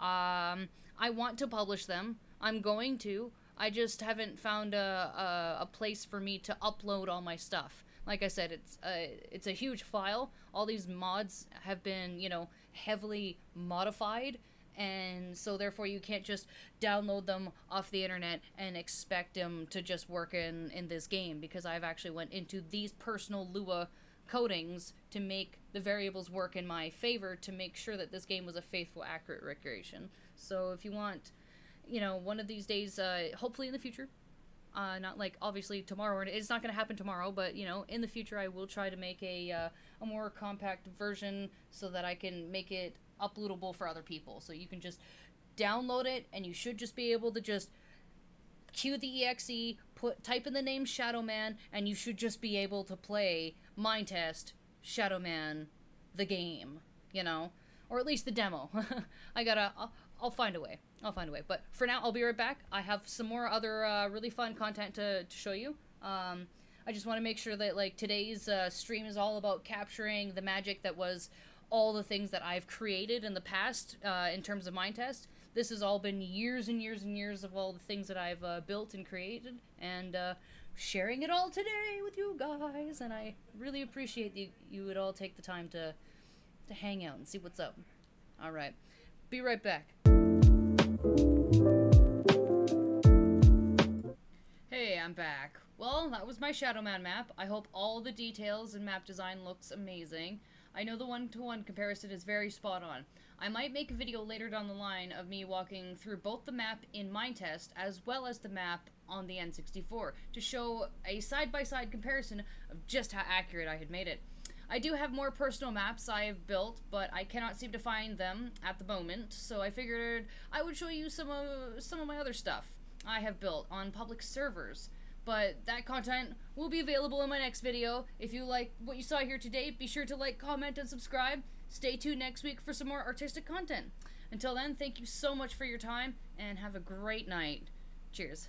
Um, I want to publish them. I'm going to. I just haven't found a, a, a place for me to upload all my stuff. Like I said, it's a, it's a huge file. All these mods have been, you know, heavily modified, and so therefore you can't just download them off the internet and expect them to just work in, in this game because I've actually went into these personal Lua codings to make the variables work in my favor to make sure that this game was a faithful, accurate recreation. So if you want you know, one of these days, uh, hopefully in the future, Uh, not like obviously tomorrow, and it's not going to happen tomorrow, but you know, in the future, I will try to make a uh, a more compact version so that I can make it uploadable for other people. So you can just download it, and you should just be able to just cue the exe, put type in the name Shadow Man, and you should just be able to play Minetest Shadow Man, the game. You know, or at least the demo. I gotta. I'll, I'll, find a way. I'll find a way. But for now, I'll be right back. I have some more other uh, really fun content to, to show you. Um, I just want to make sure that like today's uh, stream is all about capturing the magic that was all the things that I've created in the past uh, in terms of Minetest. This has all been years and years and years of all the things that I've uh, built and created, and uh, sharing it all today with you guys. And I really appreciate you you would all take the time to to hang out and see what's up. All right, be right back. Hey, I'm back. Well, that was my Shadow Man map. I hope all the details and map design looks amazing. I know the one-to-one -one comparison is very spot on. I might make a video later down the line of me walking through both the map in Minetest as well as the map on the N64 to show a side-by-side -side comparison of just how accurate I had made it. I do have more personal maps I have built, but I cannot seem to find them at the moment, so I figured I would show you some of, some of my other stuff I have built on public servers. But that content will be available in my next video. If you like what you saw here today, be sure to like, comment, and subscribe. Stay tuned next week for some more artistic content. Until then, thank you so much for your time, and have a great night. Cheers.